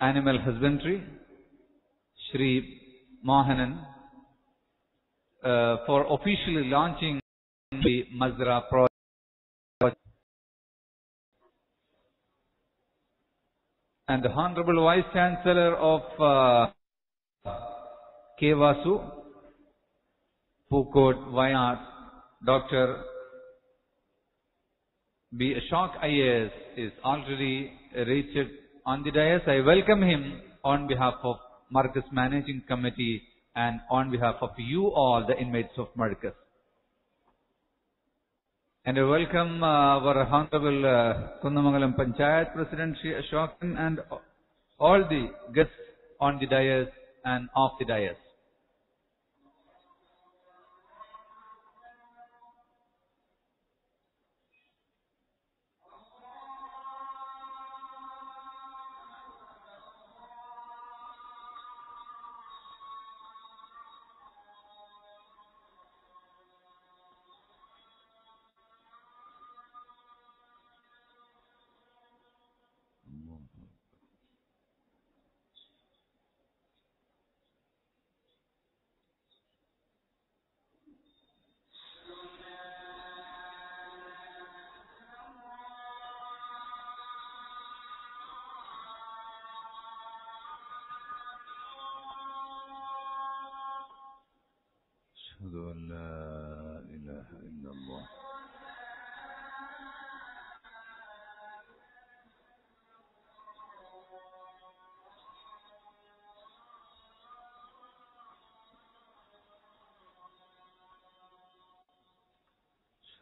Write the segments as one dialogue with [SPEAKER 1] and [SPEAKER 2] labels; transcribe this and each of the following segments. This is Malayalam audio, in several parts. [SPEAKER 1] animal husbandry, Shri Mohanan,
[SPEAKER 2] uh, for officially launching the Mazra project. And the
[SPEAKER 1] Honorable Vice Chancellor of uh, Kevasu, Pukod Dr. B. Shock IAS is already reached on the dais. I welcome him on behalf of Marcus Managing Committee and on behalf of you all, the inmates of Marcus. And I welcome uh, our Honorable uh, Kundamangalam Panchayat President Shokin and all the guests on the dais and off the dais.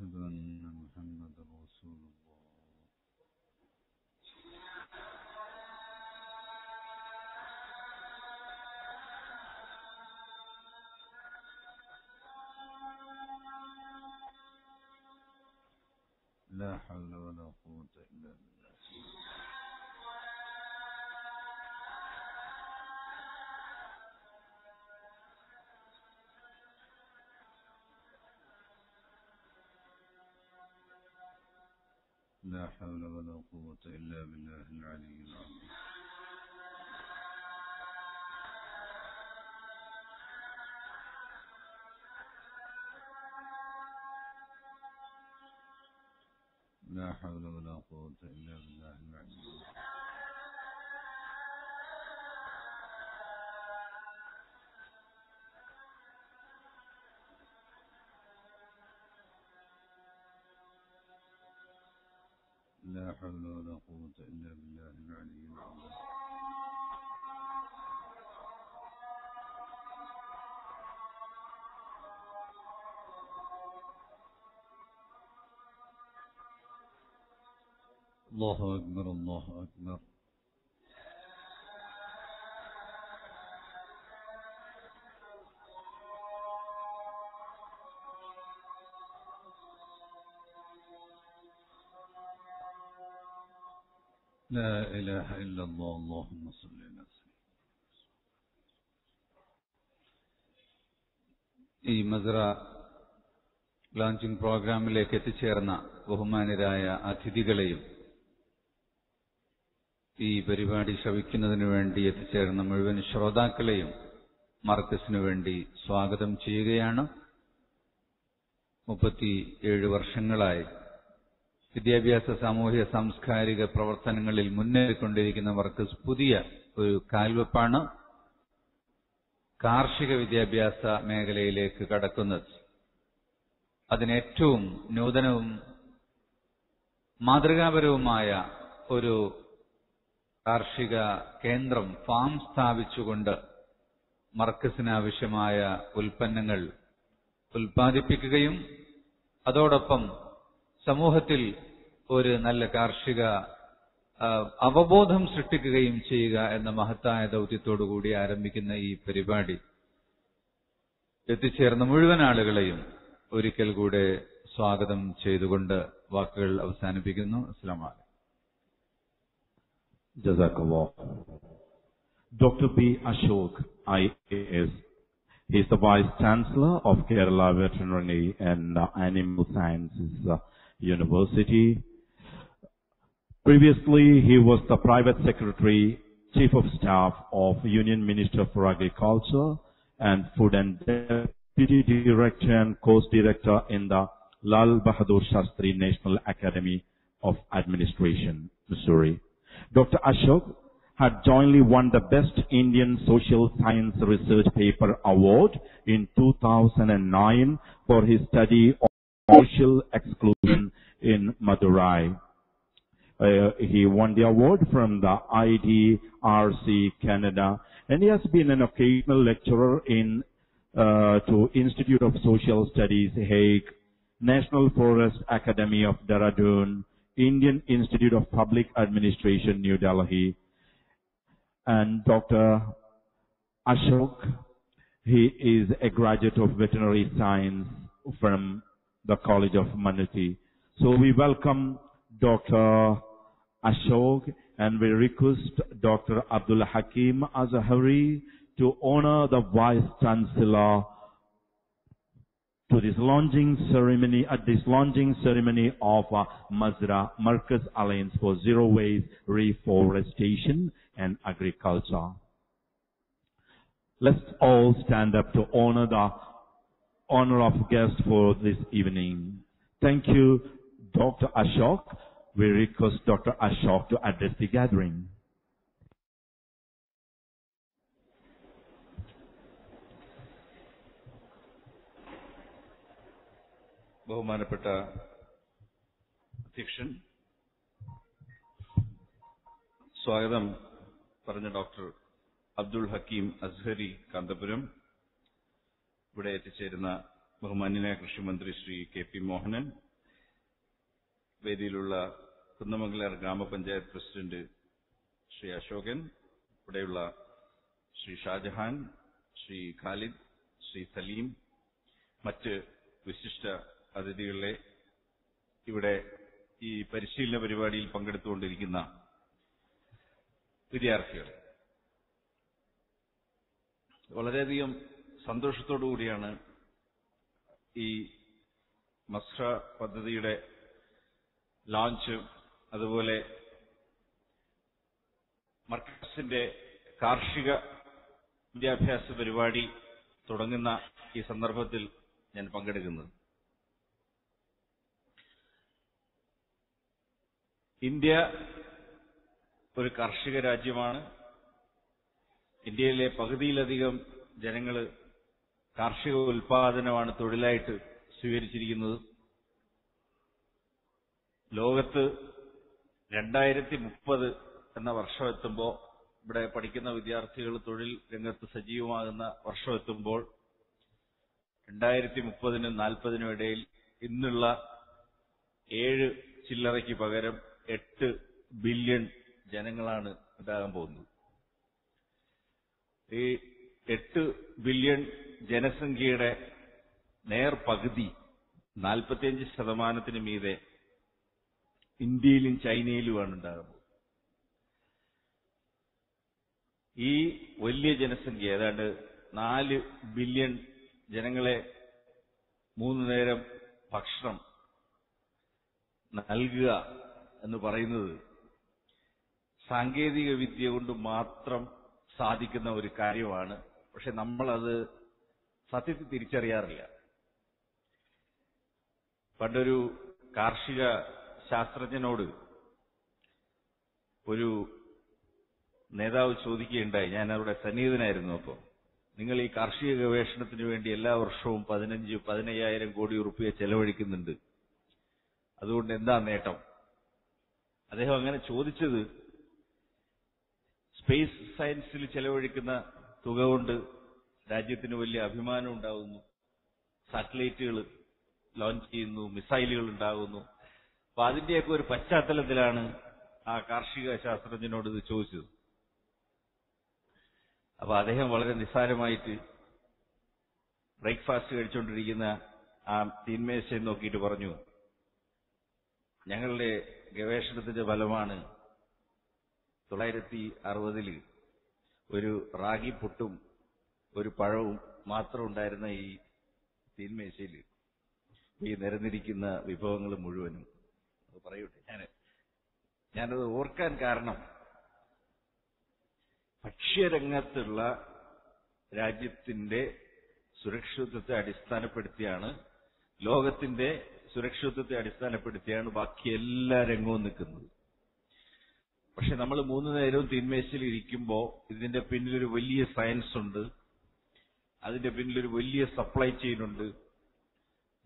[SPEAKER 2] أشهد أن محمدا رسول الله لا حول ولا قوة إلا بالله لا حول ولا قوة إلا بالله العلي العظيم لا حول ولا قوة إلا بالله العلي العظيم حول ولا قوة إلا بالله العلي العظيم الله أكبر الله أكبر
[SPEAKER 3] لا إله إلا
[SPEAKER 2] الله اللهم
[SPEAKER 3] صل على
[SPEAKER 1] ഈ മസറ ലോഞ്ചിംഗ് പ്രോഗ്രാമിലേക്ക് എത്തിച്ചേർന്ന ബഹുമാനരായ അതിഥികളെയും ഈ പരിപാടി ശവിക്കുന്നതിനു വേണ്ടി എത്തിച്ചേർന്ന മുഴുവൻ ശ്രോതാക്കളെയും മർക്കസിനു വേണ്ടി സ്വാഗതം ചെയ്യുകയാണ് മുപ്പത്തി വർഷങ്ങളായി വിദ്യാഭ്യാസ സാമൂഹിക സാംസ്കാരിക പ്രവർത്തനങ്ങളിൽ മുന്നേറിക്കൊണ്ടിരിക്കുന്നവർക്ക് പുതിയ ഒരു കാൽവെപ്പാണ് കാർഷിക വിദ്യാഭ്യാസ മേഖലയിലേക്ക് കടക്കുന്നത് അതിനേറ്റവും നൂതനവും മാതൃകാപരവുമായ ഒരു കാർഷിക കേന്ദ്രം ഫാം സ്ഥാപിച്ചുകൊണ്ട് മർക്കസിനാവശ്യമായ ഉൽപ്പന്നങ്ങൾ ഉൽപ്പാദിപ്പിക്കുകയും അതോടൊപ്പം സമൂഹത്തിൽ ഒരു നല്ല കാർഷിക അവബോധം സൃഷ്ടിക്കുകയും ചെയ്യുക എന്ന മഹത്തായ ദൗത്യത്തോടുകൂടി ആരംഭിക്കുന്ന ഈ പരിപാടി എത്തിച്ചേർന്ന മുഴുവൻ ആളുകളെയും ഒരിക്കൽ കൂടെ സ്വാഗതം ചെയ്തുകൊണ്ട് വാക്കുകൾ അവസാനിപ്പിക്കുന്നു അസ്ലാം P Ashok I A S his the vice chancellor of Kerala veterinary and animal sciences University. Previously, he was the private secretary, chief of staff of Union Minister for Agriculture and Food and deputy director and course director in the Lal Bahadur Shastri National Academy of Administration, Missouri. Dr. Ashok had jointly won the Best Indian Social Science Research Paper Award in 2009 for his study of social exclusion in, in Madurai. Uh, he won the award from the IDRC Canada, and he has been an occasional lecturer in uh, to Institute of Social Studies, Hague, National Forest Academy of Dehradun, Indian Institute of Public Administration, New Delhi, and Dr. Ashok. He is a graduate of veterinary science from the College of Humanity. So we welcome Dr. Ashok and we request Dr. Abdul Hakim Azahari to honor the Vice Chancellor to this launching ceremony, at uh, this launching ceremony of uh, Mazra Marcus Alliance for Zero Waste Reforestation and Agriculture. Let's all stand up to honor the honor of guests for this evening. Thank you, Dr. Ashok. We request Dr. Ashok to address the gathering. ബഹുമാനപ്പെട്ട അധ്യക്ഷൻ സ്വാഗതം പറഞ്ഞ ഡോക്ടർ അബ്ദുൾ ഹക്കീം അസ്ഹരി കാന്തപുരം ഇവിടെ എത്തിച്ചേരുന്ന ബഹുമാന്യനായ കൃഷിമന്ത്രി ശ്രീ കെ പി മോഹനൻ വേദിയിലുള്ള കുന്നമംഗലാർ ഗ്രാമപഞ്ചായത്ത് പ്രസിഡന്റ് ശ്രീ അശോകൻ ഇവിടെയുള്ള ശ്രീ ഷാജഹാൻ ശ്രീ ഖാലിദ് ശ്രീ സലീം മറ്റ് വിശിഷ്ട അതിഥികളെ ഇവിടെ ഈ പരിശീലന പരിപാടിയിൽ പങ്കെടുത്തുകൊണ്ടിരിക്കുന്ന വിദ്യാർത്ഥികൾ വളരെയധികം സന്തോഷത്തോടു കൂടിയാണ് ഈ മസ്ര പദ്ധതിയുടെ ലോഞ്ച് അതുപോലെ മർക്കസിന്റെ കാർഷിക വിദ്യാഭ്യാസ പരിപാടി തുടങ്ങുന്ന ഈ സന്ദർഭത്തിൽ ഞാൻ പങ്കെടുക്കുന്നത് ഇന്ത്യ ഒരു കാർഷിക രാജ്യമാണ് ഇന്ത്യയിലെ പകുതിയിലധികം ജനങ്ങൾ കാർഷിക ഉൽപാദനമാണ് തൊഴിലായിട്ട് സ്വീകരിച്ചിരിക്കുന്നത് ലോകത്ത് രണ്ടായിരത്തി മുപ്പത് എന്ന വർഷമെത്തുമ്പോൾ ഇവിടെ പഠിക്കുന്ന വിദ്യാർത്ഥികൾ തൊഴിൽ രംഗത്ത് സജീവമാകുന്ന വർഷമെത്തുമ്പോൾ രണ്ടായിരത്തി മുപ്പതിനും നാൽപ്പതിനും ഇടയിൽ ഇന്നുള്ള ഏഴ് ചില്ലറയ്ക്ക് പകരം എട്ട് ബില്യൺ ജനങ്ങളാണ് ഉണ്ടാകാൻ പോകുന്നത് ഈ എട്ട് ബില്യൺ ജനസംഖ്യയുടെ പകുതി നാൽപ്പത്തിയഞ്ച് ശതമാനത്തിന് മീതെ ഇന്ത്യയിലും ചൈനയിലുമാണ് ഉണ്ടാകുന്നത് ഈ വലിയ ജനസംഖ്യ ഏതാണ്ട് നാല് ബില്യൺ ജനങ്ങളെ മൂന്ന് നേരം ഭക്ഷണം നൽകുക എന്ന് പറയുന്നത് സാങ്കേതിക വിദ്യ കൊണ്ട് മാത്രം സാധിക്കുന്ന ഒരു കാര്യമാണ് പക്ഷെ നമ്മളത് സത്യത്തിൽ തിരിച്ചറിയാറില്ല പണ്ടൊരു കാർഷിക ശാസ്ത്രജ്ഞനോട് ഒരു നേതാവ് ചോദിക്കുകയുണ്ടായി ഞാൻ അവിടെ സന്നിഹിതനായിരുന്നു അപ്പോൾ നിങ്ങൾ ഈ കാർഷിക ഗവേഷണത്തിന് വേണ്ടി എല്ലാ വർഷവും പതിനഞ്ച് പതിനയ്യായിരം കോടി റുപ്യ ചെലവഴിക്കുന്നുണ്ട് അതുകൊണ്ട് എന്താ നേട്ടം അദ്ദേഹം അങ്ങനെ ചോദിച്ചത് സ്പേസ് സയൻസിൽ ചെലവഴിക്കുന്ന തുക കൊണ്ട് രാജ്യത്തിന് വലിയ അഭിമാനം ഉണ്ടാകുന്നു സാറ്റലൈറ്റുകൾ ലോഞ്ച് ചെയ്യുന്നു മിസൈലുകൾ ഉണ്ടാകുന്നു അപ്പൊ അതിന്റെയൊക്കെ ഒരു പശ്ചാത്തലത്തിലാണ് ആ കാർഷിക ശാസ്ത്രജ്ഞനോട് ഇത് ചോദിച്ചത് അപ്പൊ അദ്ദേഹം വളരെ നിസ്സാരമായിട്ട് ബ്രേക്ക്ഫാസ്റ്റ് കഴിച്ചുകൊണ്ടിരിക്കുന്ന ആ തീന്മേശയെ നോക്കിയിട്ട് പറഞ്ഞു ഞങ്ങളുടെ ഗവേഷണത്തിന്റെ ഫലമാണ് തൊള്ളായിരത്തി അറുപതില് ഒരു റാഗി പുട്ടും ഒരു പഴവും മാത്രം ഉണ്ടായിരുന്ന ഈ തീൻമേശയിൽ ഈ നിരന്നിരിക്കുന്ന വിഭവങ്ങൾ മുഴുവനും അത് പറയട്ടെ ഞാൻ ഞാനത് ഓർക്കാൻ കാരണം ഭക്ഷ്യരംഗത്തുള്ള രാജ്യത്തിന്റെ സുരക്ഷിതത്വത്തെ അടിസ്ഥാനപ്പെടുത്തിയാണ് ലോകത്തിന്റെ സുരക്ഷിതത്വത്തെ അടിസ്ഥാനപ്പെടുത്തിയാണ് ബാക്കി എല്ലാ രംഗവും നിൽക്കുന്നത് പക്ഷെ നമ്മൾ മൂന്ന് നേരവും തിന്മേശയിൽ ഇരിക്കുമ്പോൾ ഇതിന്റെ പിന്നിലൊരു വലിയ സയൻസ് ഉണ്ട് അതിന്റെ പിന്നിലൊരു വലിയ സപ്ലൈ ചെയിൻ ഉണ്ട്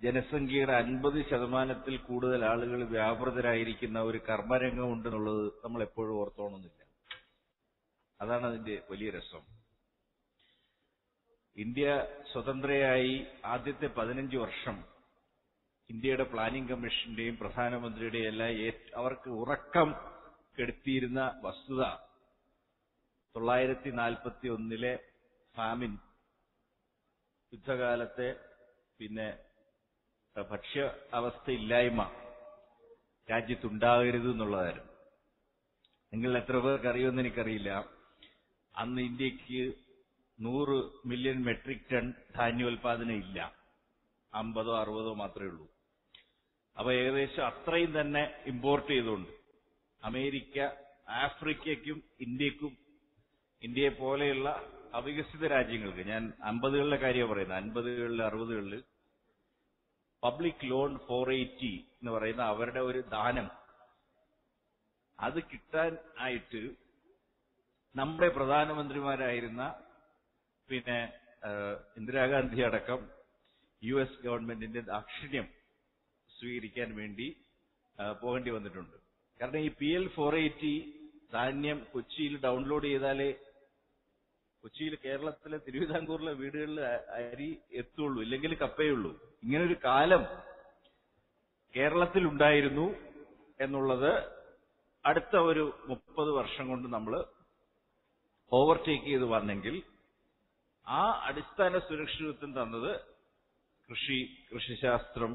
[SPEAKER 1] ജനസംഖ്യയുടെ അൻപത് ശതമാനത്തിൽ കൂടുതൽ ആളുകൾ വ്യാപൃതരായിരിക്കുന്ന ഒരു കർമ്മരംഗമുണ്ടെന്നുള്ളത് ഉണ്ടെന്നുള്ളത് നമ്മൾ എപ്പോഴും ഓർത്തോണമെന്നില്ല അതാണ് അതിന്റെ വലിയ രസം ഇന്ത്യ സ്വതന്ത്രയായി ആദ്യത്തെ പതിനഞ്ച് വർഷം ഇന്ത്യയുടെ പ്ലാനിംഗ് കമ്മീഷന്റെയും പ്രധാനമന്ത്രിയുടെയും എല്ലാം അവർക്ക് ഉറക്കം കെടുത്തിയിരുന്ന വസ്തുത തൊള്ളായിരത്തി നാൽപ്പത്തി ഒന്നിലെ ഫാമിൻ യുദ്ധകാലത്തെ പിന്നെ ഭക്ഷ്യ അവസ്ഥയില്ലായ്മ രാജ്യത്തുണ്ടാകരുത് എന്നുള്ളതായിരുന്നു നിങ്ങൾ എത്ര പേർക്ക് അറിയുമെന്ന് എനിക്കറിയില്ല അന്ന് ഇന്ത്യക്ക് നൂറ് മില്യൺ മെട്രിക് ടൺ ധാന്യോൽപാദനം ഇല്ല അമ്പതോ അറുപതോ മാത്രമേ ഉള്ളൂ അപ്പൊ ഏകദേശം അത്രയും തന്നെ ഇമ്പോർട്ട് ചെയ്തുകൊണ്ട് അമേരിക്ക ആഫ്രിക്കയ്ക്കും ഇന്ത്യക്കും ഇന്ത്യയെ പോലെയുള്ള അവികസിത രാജ്യങ്ങൾക്ക് ഞാൻ അമ്പതുകളിലെ കാര്യമാണ് പറയുന്നത് അൻപതുകളിൽ അറുപതുകളിൽ പബ്ലിക് ലോൺ ഫോർ എയ്റ്റി എന്ന് പറയുന്ന അവരുടെ ഒരു ദാനം അത് കിട്ടാൻ ആയിട്ട് നമ്മുടെ പ്രധാനമന്ത്രിമാരായിരുന്ന പിന്നെ ഇന്ദിരാഗാന്ധി അടക്കം യു എസ് ഗവൺമെന്റിന്റെ ദാക്ഷിണ്യം സ്വീകരിക്കാൻ വേണ്ടി പോകേണ്ടി വന്നിട്ടുണ്ട് കാരണം ഈ പി എൽ ഫോർ എയ്റ്റി ധാന്യം കൊച്ചിയിൽ ഡൗൺലോഡ് ചെയ്താലേ കൊച്ചിയിൽ കേരളത്തിലെ തിരുവിതാംകൂറിലെ വീടുകളിൽ അരി എത്തുള്ളൂ ഇല്ലെങ്കിൽ കപ്പയുള്ളൂ ഇങ്ങനൊരു കാലം കേരളത്തിൽ ഉണ്ടായിരുന്നു എന്നുള്ളത് അടുത്ത ഒരു മുപ്പത് വർഷം കൊണ്ട് നമ്മൾ ഓവർടേക്ക് ചെയ്ത് വന്നെങ്കിൽ ആ അടിസ്ഥാന സുരക്ഷിതത്വം തന്നത് കൃഷി കൃഷിശാസ്ത്രം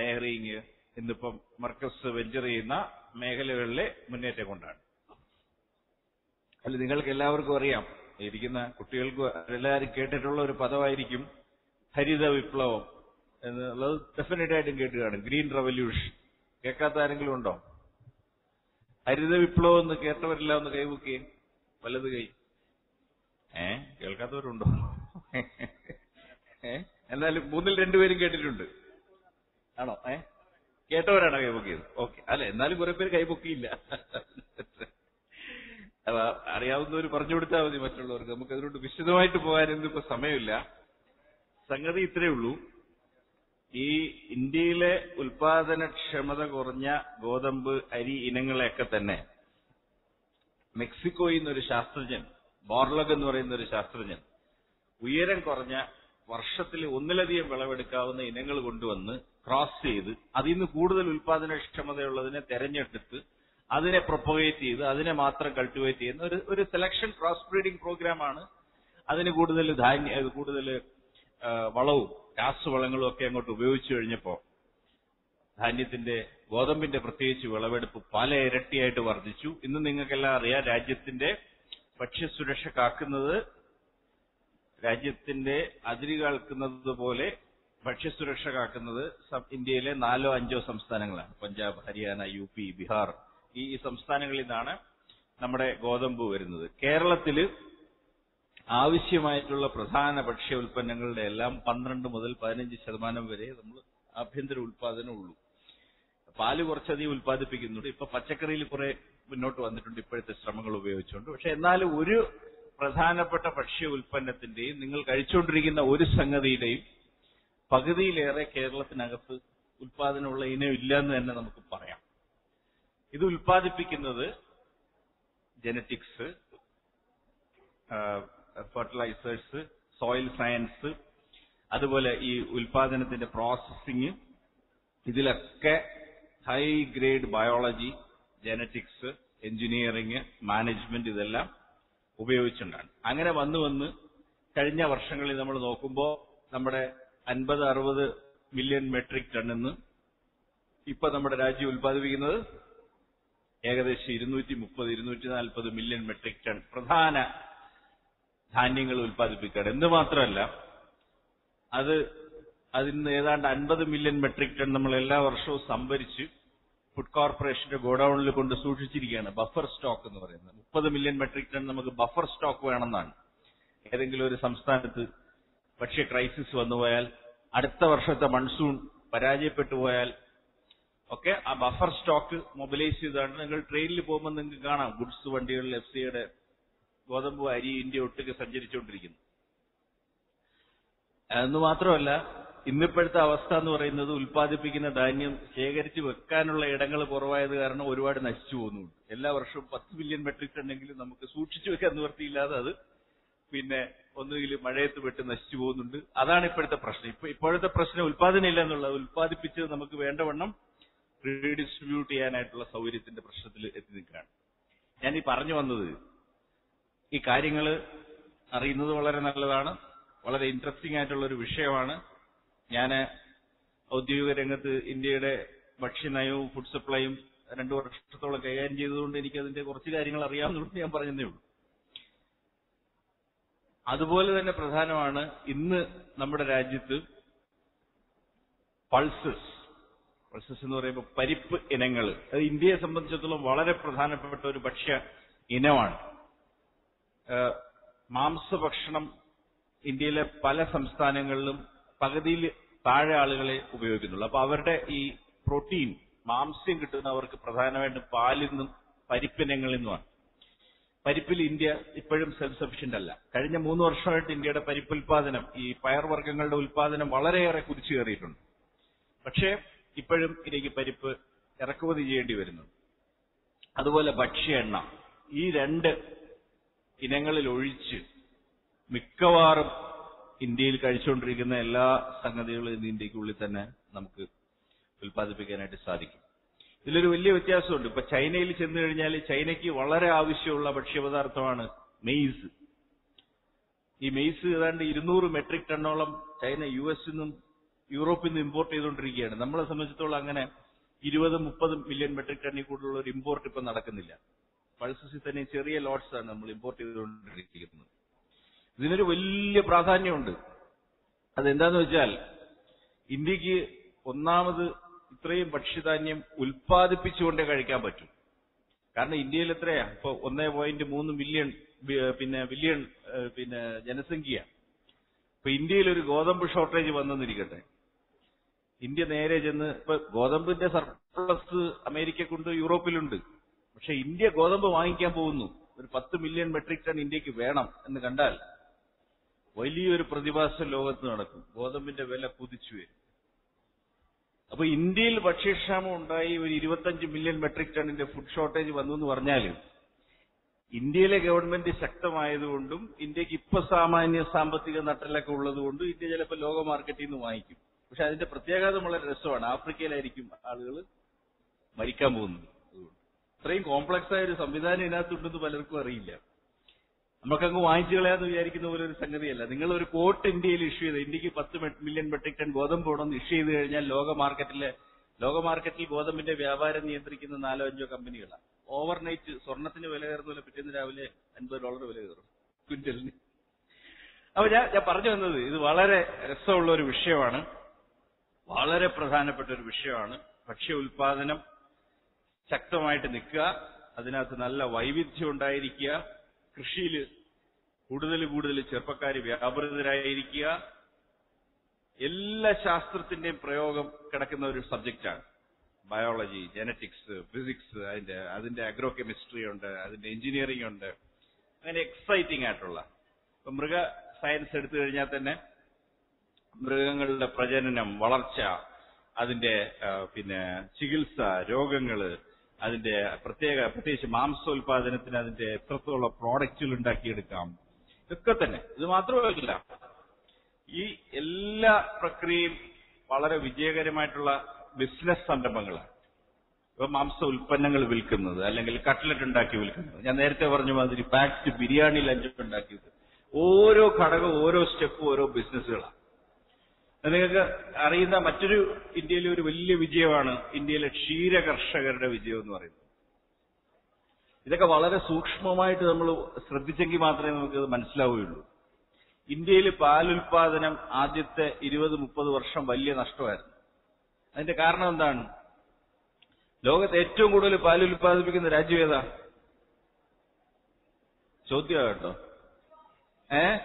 [SPEAKER 1] ഡയറിങ് ഇന്നിപ്പം മർക്കസ് വെഞ്ചർ ചെയ്യുന്ന മേഖലകളിലെ മുന്നേറ്റം കൊണ്ടാണ് അല്ല നിങ്ങൾക്ക് എല്ലാവർക്കും അറിയാം ഇരിക്കുന്ന കുട്ടികൾക്ക് എല്ലാവരും കേട്ടിട്ടുള്ള ഒരു പദമായിരിക്കും ഹരിത വിപ്ലവം എന്നുള്ളത് ഡെഫിനറ്റ് ആയിട്ടും കേട്ടുകയാണ് ഗ്രീൻ റവല്യൂഷൻ കേൾക്കാത്ത ആരെങ്കിലും ഉണ്ടോ ഹരിത വിപ്ലവം എന്ന് കേട്ടവരില്ല ഒന്ന് കൈവൂക്കി വലത് കൈ ഏ കേൾക്കാത്തവരുണ്ടോ ഏ എന്നാലും മൂന്നിൽ രണ്ടുപേരും കേട്ടിട്ടുണ്ട് ആണോ ഏഹ് കേട്ടവരാണ് കൈപൊക്കിയത് ഓക്കെ അല്ല എന്നാലും കുറെ പേര് കൈപൊക്കിയില്ല അപ്പൊ അറിയാവുന്നവർ പറഞ്ഞു കൊടുത്താൽ മതി മറ്റുള്ളവർക്ക് നമുക്ക് അതിനോട് വിശദമായിട്ട് പോകാനൊന്നും ഇപ്പൊ സമയമില്ല സംഗതി ഇത്രയേ ഉള്ളൂ ഈ ഇന്ത്യയിലെ ഉൽപാദനക്ഷമത കുറഞ്ഞ ഗോതമ്പ് അരി ഇനങ്ങളെയൊക്കെ തന്നെ മെക്സിക്കോയിൽ നിന്നൊരു ശാസ്ത്രജ്ഞൻ ബോർലഗ് എന്ന് പറയുന്ന ഒരു ശാസ്ത്രജ്ഞൻ ഉയരം കുറഞ്ഞ വർഷത്തിൽ ഒന്നിലധികം വിളവെടുക്കാവുന്ന ഇനങ്ങൾ കൊണ്ടുവന്ന് ക്രോസ് ചെയ്ത് അതിൽ നിന്ന് കൂടുതൽ ഉൽപാദനക്ഷമതയുള്ളതിനെ തെരഞ്ഞെടുത്ത് അതിനെ പ്രൊപ്പഗേറ്റ് ചെയ്ത് അതിനെ മാത്രം കൾട്ടിവേറ്റ് ചെയ്യുന്ന ഒരു ഒരു സെലക്ഷൻ ക്രോസ് ബ്രീഡിംഗ് പ്രോഗ്രാമാണ് അതിന് കൂടുതൽ ധാന്യ കൂടുതൽ വളവും രാസവളങ്ങളും ഒക്കെ അങ്ങോട്ട് ഉപയോഗിച്ചു കഴിഞ്ഞപ്പോൾ ധാന്യത്തിന്റെ ഗോതമ്പിന്റെ പ്രത്യേകിച്ച് വിളവെടുപ്പ് പല ഇരട്ടിയായിട്ട് വർദ്ധിച്ചു ഇന്ന് നിങ്ങൾക്കെല്ലാം അറിയാം രാജ്യത്തിന്റെ ഭക്ഷ്യസുരക്ഷ കാക്കുന്നത് രാജ്യത്തിന്റെ അതിരി കാക്കുന്നത് പോലെ ഭക്ഷ്യസുരക്ഷ കാക്കുന്നത് ഇന്ത്യയിലെ നാലോ അഞ്ചോ സംസ്ഥാനങ്ങളാണ് പഞ്ചാബ് ഹരിയാന യു പി ബീഹാർ ഈ സംസ്ഥാനങ്ങളിൽ നിന്നാണ് നമ്മുടെ ഗോതമ്പ് വരുന്നത് കേരളത്തിൽ ആവശ്യമായിട്ടുള്ള പ്രധാന ഭക്ഷ്യ ഉൽപ്പന്നങ്ങളുടെ എല്ലാം പന്ത്രണ്ട് മുതൽ പതിനഞ്ച് ശതമാനം വരെ നമ്മൾ ആഭ്യന്തര ഉൽപാദനം ഉള്ളൂ പാല് കുറച്ചധികം ഉൽപ്പാദിപ്പിക്കുന്നുണ്ട് ഇപ്പൊ പച്ചക്കറിയിൽ കുറെ മുന്നോട്ട് വന്നിട്ടുണ്ട് ഇപ്പോഴത്തെ ശ്രമങ്ങൾ ഉപയോഗിച്ചുകൊണ്ട് പക്ഷെ എന്നാലും ഒരു പ്രധാനപ്പെട്ട ഭക്ഷ്യ ഉൽപ്പന്നത്തിന്റെയും നിങ്ങൾ കഴിച്ചുകൊണ്ടിരിക്കുന്ന ഒരു സംഗതിയുടെയും പകുതിയിലേറെ കേരളത്തിനകത്ത് ഉൽപാദനമുള്ള ഇനം എന്ന് തന്നെ നമുക്ക് പറയാം ഇത് ഉൽപാദിപ്പിക്കുന്നത് ജനറ്റിക്സ് ഫെർട്ടിലൈസേഴ്സ് സോയിൽ സയൻസ് അതുപോലെ ഈ ഉൽപാദനത്തിന്റെ പ്രോസസ്സിങ് ഇതിലൊക്കെ high grade biology genetics engineering management ഇതെല്ലാം ഉപയോഗിച്ചുകൊണ്ടാണ് അങ്ങനെ വന്നു വന്ന് കഴിഞ്ഞ വർഷങ്ങളിൽ നമ്മൾ നോക്കുമ്പോൾ നമ്മുടെ അൻപത് അറുപത് മില്യൺ മെട്രിക് ടണ്ണിന്ന് ഇപ്പൊ നമ്മുടെ രാജ്യം ഉൽപ്പാദിപ്പിക്കുന്നത് ഏകദേശം ഇരുന്നൂറ്റി മുപ്പത് ഇരുന്നൂറ്റി നാൽപ്പത് മില്യൺ മെട്രിക് ടൺ പ്രധാന ധാന്യങ്ങൾ ഉൽപ്പാദിപ്പിക്കുകയാണ് എന്ന് മാത്രമല്ല അത് അതിൽ നിന്ന് ഏതാണ്ട് അൻപത് മില്യൺ മെട്രിക് ടൺ നമ്മൾ എല്ലാ വർഷവും സംഭരിച്ച് ഫുഡ് കോർപ്പറേഷന്റെ ഗോഡൌണിൽ കൊണ്ട് സൂക്ഷിച്ചിരിക്കുകയാണ് ബഫർ സ്റ്റോക്ക് എന്ന് പറയുന്നത് മുപ്പത് മില്യൺ മെട്രിക് ടൺ നമുക്ക് ബഫർ സ്റ്റോക്ക് വേണമെന്നാണ് ഏതെങ്കിലും ഒരു സംസ്ഥാനത്ത് ഭക്ഷ്യ ക്രൈസിസ് വന്നുപോയാൽ അടുത്ത വർഷത്തെ മൺസൂൺ പരാജയപ്പെട്ടു പോയാൽ ഒക്കെ ആ ബഫർ സ്റ്റോക്ക് മൊബിലൈസ് ചെയ്താണ് നിങ്ങൾ ട്രെയിനിൽ പോകുമ്പോൾ നിങ്ങൾക്ക് കാണാം ഗുഡ്സ് വണ്ടികളിൽ എഫ് സിയുടെ ഗോതമ്പ് അരി ഇന്ത്യ ഒട്ടുക്കെ സഞ്ചരിച്ചുകൊണ്ടിരിക്കുന്നു എന്ന് മാത്രമല്ല ഇന്നിപ്പോഴത്തെ അവസ്ഥ എന്ന് പറയുന്നത് ഉൽപ്പാദിപ്പിക്കുന്ന ധാന്യം ശേഖരിച്ച് വെക്കാനുള്ള ഇടങ്ങൾ കുറവായത് കാരണം ഒരുപാട് നശിച്ചു പോകുന്നുണ്ട് എല്ലാ വർഷവും പത്ത് ബില്യൺ മെട്രിക് ടണ്ണെങ്കിലും നമുക്ക് സൂക്ഷിച്ചു വെക്കാൻ നിവർത്തിയില്ലാതെ അത് പിന്നെ ഒന്നുകിൽ മഴയത്ത് വെട്ട് നശിച്ചു പോകുന്നുണ്ട് അതാണ് ഇപ്പോഴത്തെ പ്രശ്നം ഇപ്പൊ ഇപ്പോഴത്തെ പ്രശ്നം ഉൽപാദനം ഇല്ല എന്നുള്ളത് ഉൽപ്പാദിപ്പിച്ചത് നമുക്ക് വേണ്ടവണ്ണം റീഡിസ്ട്രിബ്യൂട്ട് ചെയ്യാനായിട്ടുള്ള സൗകര്യത്തിന്റെ പ്രശ്നത്തിൽ എത്തി നിൽക്കുകയാണ് ഞാൻ ഈ പറഞ്ഞു വന്നത് ഈ കാര്യങ്ങൾ അറിയുന്നത് വളരെ നല്ലതാണ് വളരെ ഇൻട്രസ്റ്റിംഗ് ആയിട്ടുള്ള ഒരു വിഷയമാണ് ഞാൻ ഔദ്യോഗിക രംഗത്ത് ഇന്ത്യയുടെ ഭക്ഷ്യനയവും ഫുഡ് സപ്ലൈയും രണ്ടു വർഷത്തോളം കൈകാര്യം ചെയ്തതുകൊണ്ട് എനിക്ക് അതിന്റെ കുറച്ച് കാര്യങ്ങൾ അറിയാമെന്നുള്ളത് ഞാൻ പറഞ്ഞതേ ഉള്ളൂ അതുപോലെ തന്നെ പ്രധാനമാണ് ഇന്ന് നമ്മുടെ രാജ്യത്ത് പൾസസ് പൾസസ് എന്ന് പറയുമ്പോൾ പരിപ്പ് ഇനങ്ങൾ അത് ഇന്ത്യയെ സംബന്ധിച്ചിടത്തോളം വളരെ പ്രധാനപ്പെട്ട ഒരു ഭക്ഷ്യ ഇനമാണ് മാംസഭക്ഷണം ഇന്ത്യയിലെ പല സംസ്ഥാനങ്ങളിലും പകുതിയിൽ താഴെ ആളുകളെ ഉപയോഗിക്കുന്നുള്ളൂ അപ്പൊ അവരുടെ ഈ പ്രോട്ടീൻ മാംസ്യം കിട്ടുന്നവർക്ക് പ്രധാനമായിട്ടും പാലിൽ നിന്നും പരിപ്പിനങ്ങളിൽ നിന്നുമാണ് പരിപ്പിൽ ഇന്ത്യ ഇപ്പോഴും സെൽഫ് സഫിഷ്യന്റ് അല്ല കഴിഞ്ഞ മൂന്ന് വർഷമായിട്ട് ഇന്ത്യയുടെ പരിപ്പ് ഉൽപാദനം ഈ പയർവർഗ്ഗങ്ങളുടെ ഉൽപാദനം വളരെയേറെ കുതിച്ചു കയറിയിട്ടുണ്ട് പക്ഷേ ഇപ്പോഴും ഇതിലേക്ക് പരിപ്പ് ഇറക്കുമതി ചെയ്യേണ്ടി വരുന്നു അതുപോലെ ഭക്ഷ്യ എണ്ണ ഈ രണ്ട് ഇനങ്ങളിൽ ഒഴിച്ച് മിക്കവാറും ഇന്ത്യയിൽ കഴിച്ചുകൊണ്ടിരിക്കുന്ന എല്ലാ സംഗതികളും ഇന്ന് ഇന്ത്യക്കുള്ളിൽ തന്നെ നമുക്ക് ഉൽപ്പാദിപ്പിക്കാനായിട്ട് സാധിക്കും ഇതിലൊരു വലിയ വ്യത്യാസമുണ്ട് ഇപ്പൊ ചൈനയിൽ ചെന്നു കഴിഞ്ഞാൽ ചൈനയ്ക്ക് വളരെ ആവശ്യമുള്ള ഭക്ഷ്യപദാർത്ഥമാണ് മെയ്സ് ഈ മെയ്സ് ഏതാണ്ട് ഇരുന്നൂറ് മെട്രിക് ടണ്ണോളം ചൈന യു എസിൽ നിന്നും യൂറോപ്പിൽ നിന്നും ഇമ്പോർട്ട് ചെയ്തുകൊണ്ടിരിക്കുകയാണ് നമ്മളെ സംബന്ധിച്ചിടത്തോളം അങ്ങനെ ഇരുപത് മുപ്പത് മില്യൺ മെട്രിക് ടണ്ണിൽ കൂടുതലുള്ള ഒരു ഇമ്പോർട്ട് ഇപ്പൊ നടക്കുന്നില്ല പൾസസിൽ തന്നെ ചെറിയ ലോട്ട്സ് ആണ് നമ്മൾ ഇമ്പോർട്ട് ചെയ്തുകൊണ്ടിരിക്കുന്നത് ഇതിനൊരു വലിയ പ്രാധാന്യമുണ്ട് അതെന്താന്ന് വെച്ചാൽ ഇന്ത്യക്ക് ഒന്നാമത് ഇത്രയും ഭക്ഷ്യധാന്യം ഉൽപ്പാദിപ്പിച്ചുകൊണ്ടേ കഴിക്കാൻ പറ്റും കാരണം ഇന്ത്യയിൽ എത്രയാ ഇപ്പൊ ഒന്നേ പോയിന്റ് മൂന്ന് മില്യൺ പിന്നെ ബില്യൺ പിന്നെ ജനസംഖ്യ ഇപ്പൊ ഇന്ത്യയിൽ ഒരു ഗോതമ്പ് ഷോർട്ടേജ് വന്നെന്നിരിക്കട്ടെ ഇന്ത്യ നേരെ ചെന്ന് ഇപ്പൊ ഗോതമ്പിന്റെ സർപ്ലസ് അമേരിക്കക്കുണ്ട് യൂറോപ്പിലുണ്ട് പക്ഷെ ഇന്ത്യ ഗോതമ്പ് വാങ്ങിക്കാൻ പോകുന്നു ഒരു പത്ത് മില്യൺ മെട്രിക് ടൺ ഇന്ത്യക്ക് വേണം എന്ന് കണ്ടാൽ വലിയൊരു പ്രതിഭാസം ലോകത്ത് നടക്കും ഗോതമ്പിന്റെ വില കുതിച്ചു വരും അപ്പൊ ഇന്ത്യയിൽ ഭക്ഷ്യക്ഷാമം ഉണ്ടായി ഒരു ഇരുപത്തഞ്ച് മില്യൺ മെട്രിക് ടണ്ണിന്റെ ഫുഡ് ഷോർട്ടേജ് വന്നു എന്ന് പറഞ്ഞാൽ ഇന്ത്യയിലെ ഗവൺമെന്റ് ശക്തമായതുകൊണ്ടും ഇന്ത്യക്ക് ഇപ്പൊ സാമാന്യ സാമ്പത്തിക നട്ടലൊക്കെ ഉള്ളതുകൊണ്ടും ഇന്ത്യ ചിലപ്പോൾ ലോക മാർക്കറ്റിൽ നിന്ന് വാങ്ങിക്കും പക്ഷെ അതിന്റെ പ്രത്യേകത വളരെ രസമാണ് ആഫ്രിക്കയിലായിരിക്കും ആളുകൾ മരിക്കാൻ പോകുന്നത് അതുകൊണ്ട് ഇത്രയും കോംപ്ലക്സ് ആയ ഒരു സംവിധാനം ഇതിനകത്തുണ്ടെന്ന് പലർക്കും അറിയില്ല നമുക്കങ്ങ് വാങ്ങിച്ചു കളയാന്ന് വിചാരിക്കുന്ന പോലെ ഒരു സംഗതിയല്ല നിങ്ങൾ ഒരു കോട്ട് ഇന്ത്യയിൽ ഇഷ്യൂ ചെയ്ത് ഇന്ത്യക്ക് പത്ത് മില്യൺ മെട്രിക് ടൺ ഗോതമ്പ് ഗോതമ്പോടൊന്ന് ഇഷ്യൂ ചെയ്ത് കഴിഞ്ഞാൽ ലോക മാർക്കറ്റിലെ ലോക മാർക്കറ്റിൽ ഗോതമ്പിന്റെ വ്യാപാരം നിയന്ത്രിക്കുന്ന നാലോ അഞ്ചോ കമ്പനികളാണ് ഓവർനൈറ്റ് സ്വർണത്തിന് വില കയറുന്ന പോലെ പിറ്റേന്ന് രാവിലെ അൻപത് ഡോളർ വില കയറും ക്വിന്റലിന് അപ്പൊ ഞാൻ ഞാൻ പറഞ്ഞു വന്നത് ഇത് വളരെ രസമുള്ള ഒരു വിഷയമാണ് വളരെ പ്രധാനപ്പെട്ട ഒരു വിഷയമാണ് ഭക്ഷ്യ ഉൽപാദനം ശക്തമായിട്ട് നിൽക്കുക അതിനകത്ത് നല്ല വൈവിധ്യം ഉണ്ടായിരിക്കുക കൃഷിയിൽ കൂടുതൽ കൂടുതൽ ചെറുപ്പക്കാർ വ്യാപൃതരായിരിക്കുക എല്ലാ ശാസ്ത്രത്തിന്റെയും പ്രയോഗം കിടക്കുന്ന ഒരു സബ്ജക്റ്റാണ് ബയോളജി ജനറ്റിക്സ് ഫിസിക്സ് അതിന്റെ അതിന്റെ അഗ്രോ കെമിസ്ട്രി ഉണ്ട് അതിന്റെ എഞ്ചിനീയറിംഗ് ഉണ്ട് അങ്ങനെ എക്സൈറ്റിംഗ് ആയിട്ടുള്ള ഇപ്പൊ മൃഗ സയൻസ് എടുത്തു കഴിഞ്ഞാൽ തന്നെ മൃഗങ്ങളുടെ പ്രജനനം വളർച്ച അതിന്റെ പിന്നെ ചികിത്സ രോഗങ്ങള് അതിന്റെ പ്രത്യേക പ്രത്യേകിച്ച് മാംസോൽപാദനത്തിന് അതിന്റെ എത്രത്തോളം പ്രോഡക്റ്റുകൾ ഉണ്ടാക്കിയെടുക്കാം ഇതൊക്കെ തന്നെ ഇത് മാത്രമല്ല ഈ എല്ലാ പ്രക്രിയയും വളരെ വിജയകരമായിട്ടുള്ള ബിസിനസ് സംരംഭങ്ങളാണ് ഇപ്പൊ മാംസ ഉൽപ്പന്നങ്ങൾ വിൽക്കുന്നത് അല്ലെങ്കിൽ കട്ട്ലറ്റ് ഉണ്ടാക്കി വിൽക്കുന്നത് ഞാൻ നേരത്തെ പറഞ്ഞ മാതിരി പാക്സ് ബിരിയാണി ലഞ്ച് ഉണ്ടാക്കിയത് ഓരോ ഘടകം ഓരോ സ്റ്റെപ്പ് ഓരോ ബിസിനസ്സുകളാണ് നിങ്ങൾക്ക് അറിയുന്ന മറ്റൊരു ഇന്ത്യയിലെ ഒരു വലിയ വിജയമാണ് ഇന്ത്യയിലെ ക്ഷീര കർഷകരുടെ വിജയം എന്ന് പറയുന്നത് ഇതൊക്കെ വളരെ സൂക്ഷ്മമായിട്ട് നമ്മൾ ശ്രദ്ധിച്ചെങ്കിൽ മാത്രമേ നമുക്ക് മനസ്സിലാവുകയുള്ളൂ ഇന്ത്യയിൽ പാലുൽപാദനം ആദ്യത്തെ ഇരുപത് മുപ്പത് വർഷം വലിയ നഷ്ടമായിരുന്നു അതിന്റെ കാരണം എന്താണ് ലോകത്ത് ഏറ്റവും കൂടുതൽ പാൽ ഉൽപ്പാദിപ്പിക്കുന്ന രാജ്യം ഏതാ ചോദ്യം ഏ ഏഹ്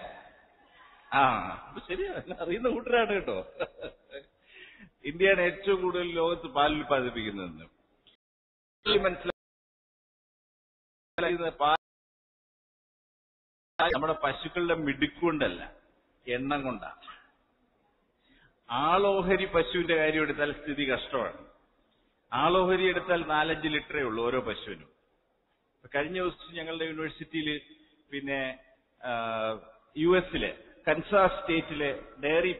[SPEAKER 1] ആ അപ്പൊ ശരിയാ അറിയുന്ന കൂട്ടരാണ് കേട്ടോ
[SPEAKER 2] ഇന്ത്യയാണ് ഏറ്റവും കൂടുതൽ ലോകത്ത് പാൽ ഉൽപ്പാദിപ്പിക്കുന്നതെന്ന് മനസ്സിലായി നമ്മുടെ പശുക്കളുടെ മിടുക്കൊണ്ടല്ല എണ്ണം കൊണ്ടാണ് ആളോഹരി
[SPEAKER 1] പശുവിന്റെ കാര്യം എടുത്താൽ സ്ഥിതി കഷ്ടമാണ് ആളോഹരി എടുത്താൽ നാലഞ്ച് ലിറ്ററേ ഉള്ളൂ ഓരോ പശുവിനും കഴിഞ്ഞ ദിവസം ഞങ്ങളുടെ യൂണിവേഴ്സിറ്റിയിൽ പിന്നെ
[SPEAKER 2] യു എസിലെ കൻസാസ് സ്റ്റേറ്റിലെ ഡയറി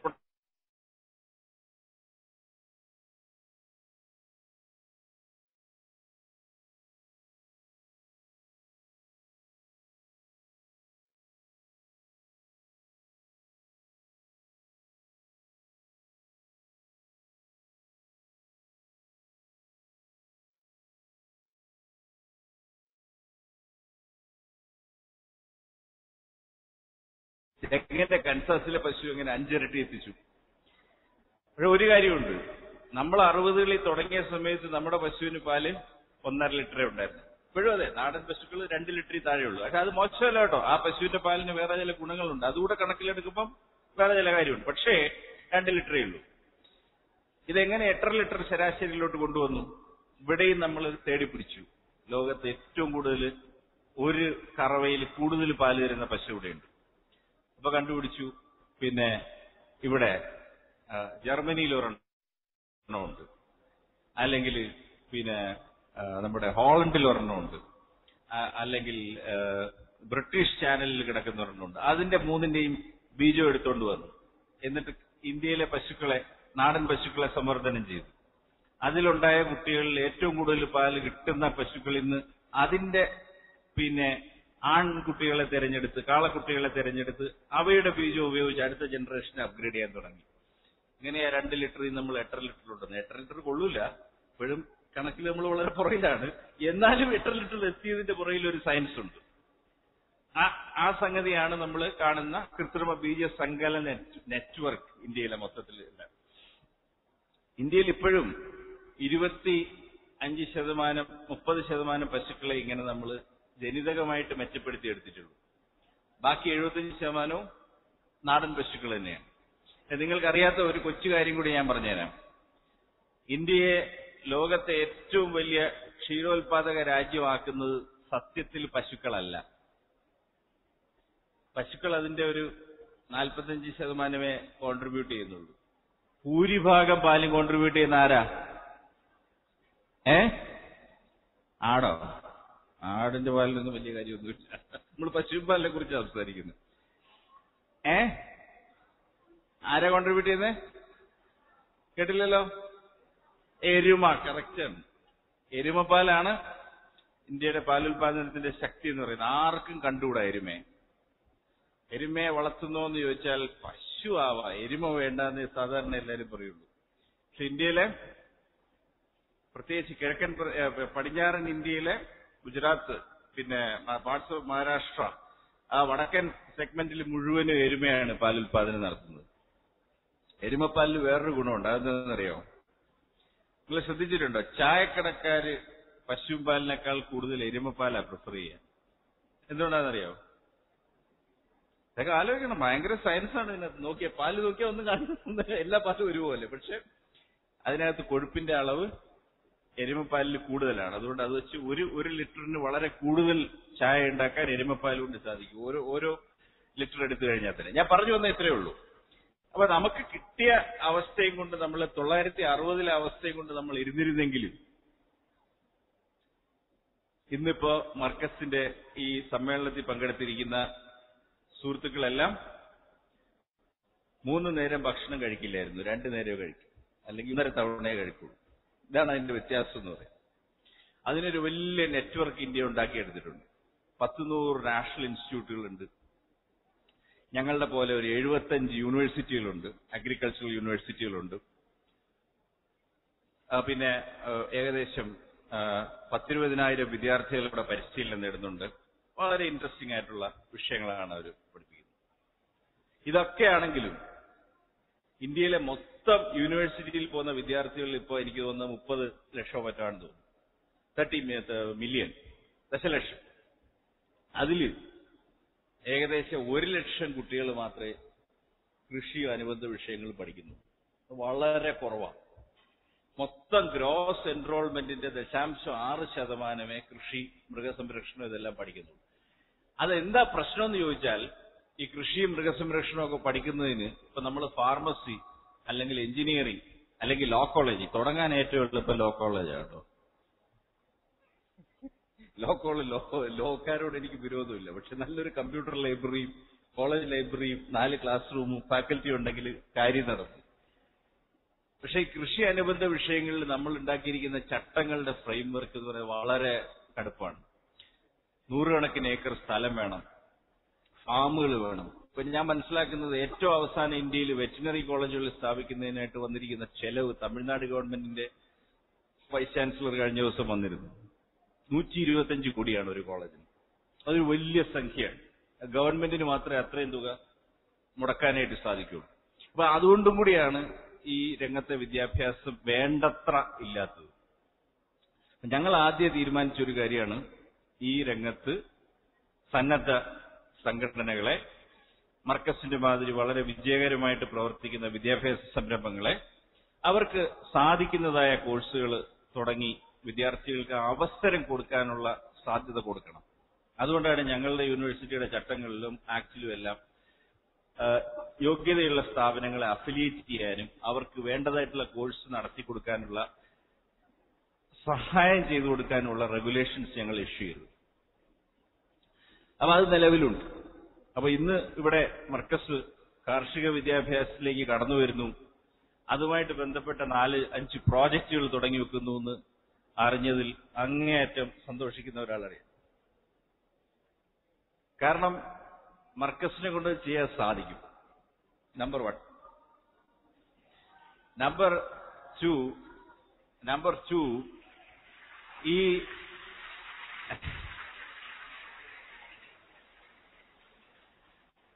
[SPEAKER 2] ചെക്കൻ്റെ കൺസാസിലെ പശു ഇങ്ങനെ അഞ്ചിരട്ടി എത്തിച്ചു
[SPEAKER 1] പക്ഷെ ഒരു കാര്യമുണ്ട് നമ്മൾ അറുപതുകളിൽ തുടങ്ങിയ സമയത്ത് നമ്മുടെ പശുവിന് പാല് ഒന്നര ലിറ്ററേ ഉണ്ടായിരുന്നു ഇപ്പോഴും അതെ നാടൻ പശുക്കൾ രണ്ട് ലിറ്ററിൽ താഴെയുള്ളൂ പക്ഷെ അത് മോശമല്ല കേട്ടോ ആ പശുവിന്റെ പാലിന് വേറെ ചില ഗുണങ്ങളുണ്ട് അതുകൂടെ കണക്കിലെടുക്കുമ്പം വേറെ ചില കാര്യമുണ്ട് പക്ഷേ രണ്ട് ലിറ്ററേ ഉള്ളൂ ഇതെങ്ങനെ എട്ടര ലിറ്റർ ശരാശരിയിലോട്ട് കൊണ്ടുവന്നു ഇവിടെയും നമ്മൾ തേടിപ്പിടിച്ചു ലോകത്ത് ഏറ്റവും കൂടുതൽ ഒരു കറവയിൽ കൂടുതൽ പാല് തരുന്ന പശു ഇവിടെയുണ്ട് ഇപ്പൊ കണ്ടുപിടിച്ചു പിന്നെ ഇവിടെ ജർമ്മനിയിൽ ഒരെണ്ണമുണ്ട് അല്ലെങ്കിൽ പിന്നെ നമ്മുടെ ഹോളണ്ടിൽ ഒരെണ്ണമുണ്ട് അല്ലെങ്കിൽ ബ്രിട്ടീഷ് ചാനലിൽ കിടക്കുന്ന ഒരെണ്ണമുണ്ട് അതിന്റെ മൂന്നിന്റെയും ബീജം എടുത്തുകൊണ്ട് വന്നു എന്നിട്ട് ഇന്ത്യയിലെ പശുക്കളെ നാടൻ പശുക്കളെ സമ്മർദ്ദനം ചെയ്തു അതിലുണ്ടായ കുട്ടികളിൽ ഏറ്റവും കൂടുതൽ പാൽ കിട്ടുന്ന പശുക്കളിൽ നിന്ന് അതിന്റെ പിന്നെ ആൺകുട്ടികളെ തിരഞ്ഞെടുത്ത് കാളക്കുട്ടികളെ തിരഞ്ഞെടുത്ത് അവയുടെ ബീജം ഉപയോഗിച്ച് അടുത്ത ജനറേഷൻ അപ്ഗ്രേഡ് ചെയ്യാൻ തുടങ്ങി ഇങ്ങനെയാ രണ്ട് ലിറ്ററിൽ നമ്മൾ എട്ടര ലിറ്റർ കൊണ്ടുവന്നത് എട്ടര ലിറ്റർ കൊള്ളൂല ഇപ്പോഴും കണക്കിൽ നമ്മൾ വളരെ പുറകിലാണ് എന്നാലും എട്ടര ലിറ്റർ എത്തിയതിന്റെ പുറകിൽ ഒരു സയൻസ് ഉണ്ട് ആ ആ സംഗതിയാണ് നമ്മൾ കാണുന്ന കൃത്രിമ ബീജ സങ്കല നെറ്റ്വർക്ക് ഇന്ത്യയിലെ മൊത്തത്തിൽ ഇന്ത്യയിൽ ഇപ്പോഴും ഇരുപത്തി അഞ്ച് ശതമാനം മുപ്പത് ശതമാനം പശുക്കളെ ഇങ്ങനെ നമ്മൾ ജനിതകമായിട്ട് മെച്ചപ്പെടുത്തി എടുത്തിട്ടുള്ളൂ ബാക്കി എഴുപത്തഞ്ച് ശതമാനവും നാടൻ പശുക്കൾ തന്നെയാണ് നിങ്ങൾക്കറിയാത്ത ഒരു കൊച്ചു കാര്യം കൂടി ഞാൻ പറഞ്ഞുതരാം ഇന്ത്യയെ ലോകത്തെ ഏറ്റവും വലിയ ക്ഷീരോത്പാദക രാജ്യമാക്കുന്നത് സത്യത്തിൽ പശുക്കളല്ല പശുക്കൾ അതിന്റെ ഒരു നാൽപ്പത്തഞ്ച് ശതമാനമേ കോൺട്രിബ്യൂട്ട് ചെയ്യുന്നുള്ളൂ ഭൂരിഭാഗം പാലും കോൺട്രിബ്യൂട്ട് ചെയ്യുന്ന ആരാ ഏ ആടോ ആടിന്റെ പാലിനൊന്നും വലിയ കാര്യമൊന്നുമില്ല നമ്മൾ പശുപാലിനെ കുറിച്ച് സംസാരിക്കുന്നു ഏ ആരാ കോൺട്രിബ്യൂട്ട് ചെയ്യുന്നത് കേട്ടില്ലല്ലോ എരുമ കറക്റ്റാണ് എരുമപ്പാലാണ് ഇന്ത്യയുടെ പാലുൽപാദനത്തിന്റെ ശക്തി എന്ന് പറയുന്നത് ആർക്കും കണ്ടുകൂടാ എരുമയെ എരുമയെ വളർത്തുന്നു എന്ന് ചോദിച്ചാൽ പശു ആവാ എരുമ വേണ്ടെന്ന് സാധാരണ എല്ലാവരും പറയുള്ളൂ പക്ഷെ ഇന്ത്യയിലെ പ്രത്യേകിച്ച് കിഴക്കൻ പടിഞ്ഞാറൻ ഇന്ത്യയിലെ ഗുജറാത്ത് പിന്നെ പാർട്സ് ഓഫ് മഹാരാഷ്ട്ര ആ വടക്കൻ സെഗ്മെന്റിൽ മുഴുവനും എരുമയാണ് ഉൽപാദനം നടത്തുന്നത് എരുമപ്പാലിൽ വേറൊരു ഗുണമുണ്ട് അതെന്താണെന്നറിയോ നിങ്ങൾ ശ്രദ്ധിച്ചിട്ടുണ്ടോ ചായക്കടക്കാര് പശു പാലിനേക്കാൾ കൂടുതൽ എരുമപ്പാലാണ് പ്രിഫർ ചെയ്യുക എന്തുകൊണ്ടാണെന്നറിയോ അതൊക്കെ ആലോചിക്കണം ഭയങ്കര സയൻസ് ആണ് ഇതിനകത്ത് നോക്കിയ പാല് നോക്കിയാൽ ഒന്നും കാണുന്നില്ല എല്ലാ പാലും ഒരുപോലെ പക്ഷെ അതിനകത്ത് കൊഴുപ്പിന്റെ അളവ് എരുമപ്പാലിൽ കൂടുതലാണ് അതുകൊണ്ട് അത് വെച്ച് ഒരു ഒരു ലിറ്ററിന് വളരെ കൂടുതൽ ചായ ഉണ്ടാക്കാൻ എരുമപ്പാൽ കൊണ്ട് സാധിക്കും ഓരോ ഓരോ ലിറ്റർ എടുത്തു കഴിഞ്ഞാൽ തന്നെ ഞാൻ പറഞ്ഞു വന്ന ഇത്രയേ ഉള്ളൂ അപ്പൊ നമുക്ക് കിട്ടിയ അവസ്ഥയും കൊണ്ട് നമ്മൾ തൊള്ളായിരത്തി അറുപതിലെ അവസ്ഥയും കൊണ്ട് നമ്മൾ ഇരുന്നിരുന്നെങ്കിലും ഇന്നിപ്പോ മർക്കസിന്റെ ഈ സമ്മേളനത്തിൽ പങ്കെടുത്തിരിക്കുന്ന സുഹൃത്തുക്കളെല്ലാം മൂന്ന് നേരം ഭക്ഷണം കഴിക്കില്ലായിരുന്നു രണ്ടു നേരമേ കഴിക്കൂ അല്ലെങ്കിൽ ഇന്നലെ തവണയെ കഴിക്കുള്ളൂ ഇതാണ് അതിന്റെ വ്യത്യാസം എന്ന് പറയുന്നത് അതിനൊരു വലിയ നെറ്റ്വർക്ക് ഇന്ത്യ ഉണ്ടാക്കിയെടുത്തിട്ടുണ്ട് പത്ത് നൂറ് നാഷണൽ ഉണ്ട് ഞങ്ങളുടെ പോലെ ഒരു എഴുപത്തഞ്ച് യൂണിവേഴ്സിറ്റികളുണ്ട് അഗ്രികൾച്ചറൽ യൂണിവേഴ്സിറ്റികളുണ്ട് പിന്നെ ഏകദേശം പത്തിരുപതിനായിരം വിദ്യാർത്ഥികൾ ഇവിടെ പരിശീലനം നേടുന്നുണ്ട് വളരെ ഇൻട്രസ്റ്റിംഗ് ആയിട്ടുള്ള വിഷയങ്ങളാണ് അവർ പഠിപ്പിക്കുന്നത് ഇതൊക്കെയാണെങ്കിലും ഇന്ത്യയിലെ മൊത്തം മൊത്തം യൂണിവേഴ്സിറ്റിയിൽ പോകുന്ന വിദ്യാർത്ഥികൾ ഇപ്പോൾ എനിക്ക് തോന്നുന്നത് മുപ്പത് ലക്ഷം പറ്റാണ് തോന്നുന്നു തേർട്ടി മില്യൺ ദശലക്ഷം അതിൽ ഏകദേശം ഒരു ലക്ഷം കുട്ടികൾ മാത്രമേ കൃഷി അനുബന്ധ വിഷയങ്ങൾ പഠിക്കുന്നു വളരെ കുറവാണ് മൊത്തം ഗ്രോസ് എൻറോൾമെന്റിന്റെ ദശാംശം ആറ് ശതമാനമേ കൃഷി മൃഗസംരക്ഷണം ഇതെല്ലാം പഠിക്കുന്നുള്ളൂ അതെന്താ പ്രശ്നം എന്ന് ചോദിച്ചാൽ ഈ കൃഷിയും മൃഗസംരക്ഷണവും ഒക്കെ പഠിക്കുന്നതിന് ഇപ്പൊ നമ്മൾ ഫാർമസി അല്ലെങ്കിൽ എഞ്ചിനീയറിംഗ് അല്ലെങ്കിൽ ലോ കോളേജ് തുടങ്ങാൻ ഏറ്റവും എളുപ്പം ലോ കോളേജാണ് കേട്ടോ ലോ കോളേജ് ലോ ലോക്കാരോട് എനിക്ക് വിരോധമില്ല പക്ഷെ നല്ലൊരു കമ്പ്യൂട്ടർ ലൈബ്രറിയും കോളേജ് ലൈബ്രറിയും നാല് ക്ലാസ് റൂമും ഫാക്കൽറ്റി ഉണ്ടെങ്കിൽ കാര്യം നടത്തും പക്ഷെ ഈ കൃഷി അനുബന്ധ വിഷയങ്ങളിൽ നമ്മൾ ഉണ്ടാക്കിയിരിക്കുന്ന ചട്ടങ്ങളുടെ ഫ്രെയിംവർക്ക് എന്ന് പറയുന്നത് വളരെ കടുപ്പാണ് നൂറുകണക്കിന് ഏക്കർ സ്ഥലം വേണം ഫാമുകൾ വേണം ഇപ്പൊ ഞാൻ മനസ്സിലാക്കുന്നത് ഏറ്റവും അവസാനം ഇന്ത്യയിൽ വെറ്റിനറി കോളേജുകൾ സ്ഥാപിക്കുന്നതിനായിട്ട് വന്നിരിക്കുന്ന ചെലവ് തമിഴ്നാട് ഗവൺമെന്റിന്റെ വൈസ് ചാൻസലർ കഴിഞ്ഞ ദിവസം വന്നിരുന്നു നൂറ്റി ഇരുപത്തഞ്ച് കോടിയാണ് ഒരു കോളേജിന് അതൊരു വലിയ സംഖ്യയാണ് ഗവൺമെന്റിന് മാത്രമേ അത്രയും തുക മുടക്കാനായിട്ട് സാധിക്കുള്ളൂ അപ്പൊ അതുകൊണ്ടും കൂടിയാണ് ഈ രംഗത്തെ വിദ്യാഭ്യാസം വേണ്ടത്ര ഇല്ലാത്തത് ഞങ്ങൾ ആദ്യം തീരുമാനിച്ചൊരു കാര്യമാണ് ഈ രംഗത്ത് സന്നദ്ധ സംഘടനകളെ മർക്കസിന്റെ മാതിരി വളരെ വിജയകരമായിട്ട് പ്രവർത്തിക്കുന്ന വിദ്യാഭ്യാസ സംരംഭങ്ങളെ അവർക്ക് സാധിക്കുന്നതായ കോഴ്സുകൾ തുടങ്ങി വിദ്യാർത്ഥികൾക്ക് അവസരം കൊടുക്കാനുള്ള സാധ്യത കൊടുക്കണം അതുകൊണ്ടാണ് ഞങ്ങളുടെ യൂണിവേഴ്സിറ്റിയുടെ ചട്ടങ്ങളിലും ആക്ടിലും എല്ലാം യോഗ്യതയുള്ള സ്ഥാപനങ്ങളെ അഫിലിയേറ്റ് ചെയ്യാനും അവർക്ക് വേണ്ടതായിട്ടുള്ള കോഴ്സ് നടത്തി കൊടുക്കാനുള്ള സഹായം ചെയ്തു കൊടുക്കാനുള്ള റെഗുലേഷൻസ് ഞങ്ങൾ ഇഷ്യൂ ചെയ്തു അപ്പൊ അത് നിലവിലുണ്ട് അപ്പൊ ഇന്ന് ഇവിടെ മർക്കസ് കാർഷിക വിദ്യാഭ്യാസത്തിലേക്ക് കടന്നു വരുന്നു അതുമായിട്ട് ബന്ധപ്പെട്ട നാല് അഞ്ച് പ്രോജക്റ്റുകൾ തുടങ്ങി വെക്കുന്നു എന്ന് അറിഞ്ഞതിൽ അങ്ങേയറ്റം സന്തോഷിക്കുന്ന ഒരാളറിയാം കാരണം മർക്കസിനെ കൊണ്ട് ചെയ്യാൻ സാധിക്കും number one number two number two ഈ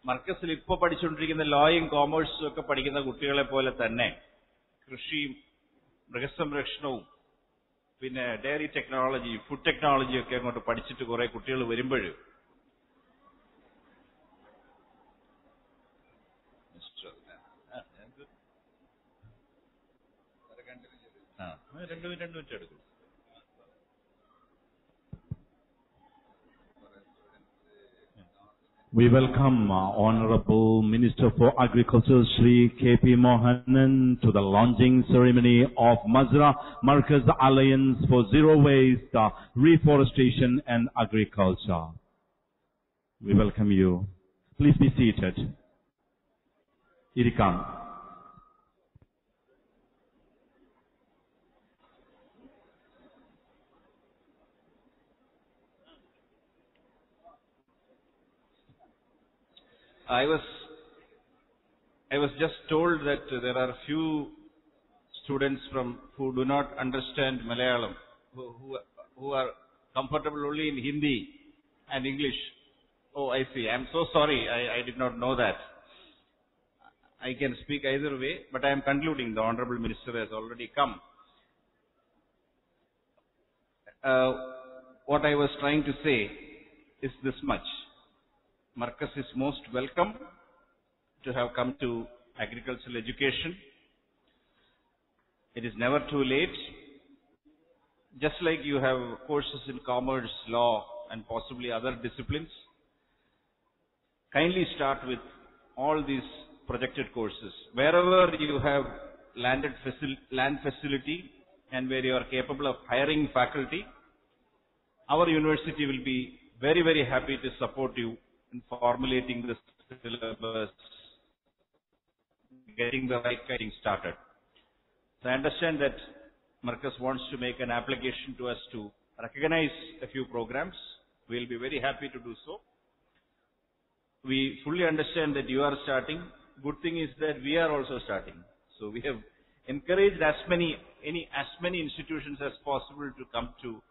[SPEAKER 1] മർക്കസിൽ ഇപ്പൊ പഠിച്ചുകൊണ്ടിരിക്കുന്ന ലോയും കോമേഴ്സും ഒക്കെ പഠിക്കുന്ന കുട്ടികളെ പോലെ തന്നെ കൃഷിയും മൃഗസംരക്ഷണവും പിന്നെ ഡയറി ടെക്നോളജി ഫുഡ് ടെക്നോളജി ഒക്കെ അങ്ങോട്ട് പഠിച്ചിട്ട് കുറെ കുട്ടികൾ വരുമ്പോൾ രണ്ടു മിനിറ്റ് എടുക്കും We welcome Honorable Minister for Agriculture Sri K.P. Mohanan to the launching ceremony of Mazra Marcus Alliance for Zero Waste, uh, Reforestation and Agriculture. We welcome you. Please be seated. Here come. I was I was just told that there are a few students from who do not understand Malayalam, who, who, who are comfortable only in Hindi and English. Oh, I see. I'm so sorry. I, I did not know that. I can speak either way, but I am concluding. The Honorable Minister has already come. Uh, what I was trying to say is this much. Marcus is most welcome to have come to agricultural education. It is never too late. Just like you have courses in commerce, law, and possibly other disciplines, kindly start with all these projected courses. Wherever you have landed facil- land facility and where you are capable of hiring faculty, our university will be very, very happy to support you in formulating the syllabus, getting the right guiding started. So I understand that Marcus wants to make an application to us to recognize a few programs. We'll be very happy to do so. We fully understand that you are starting. Good thing is that we are also starting. So we have encouraged as many, any, as many institutions as possible to come to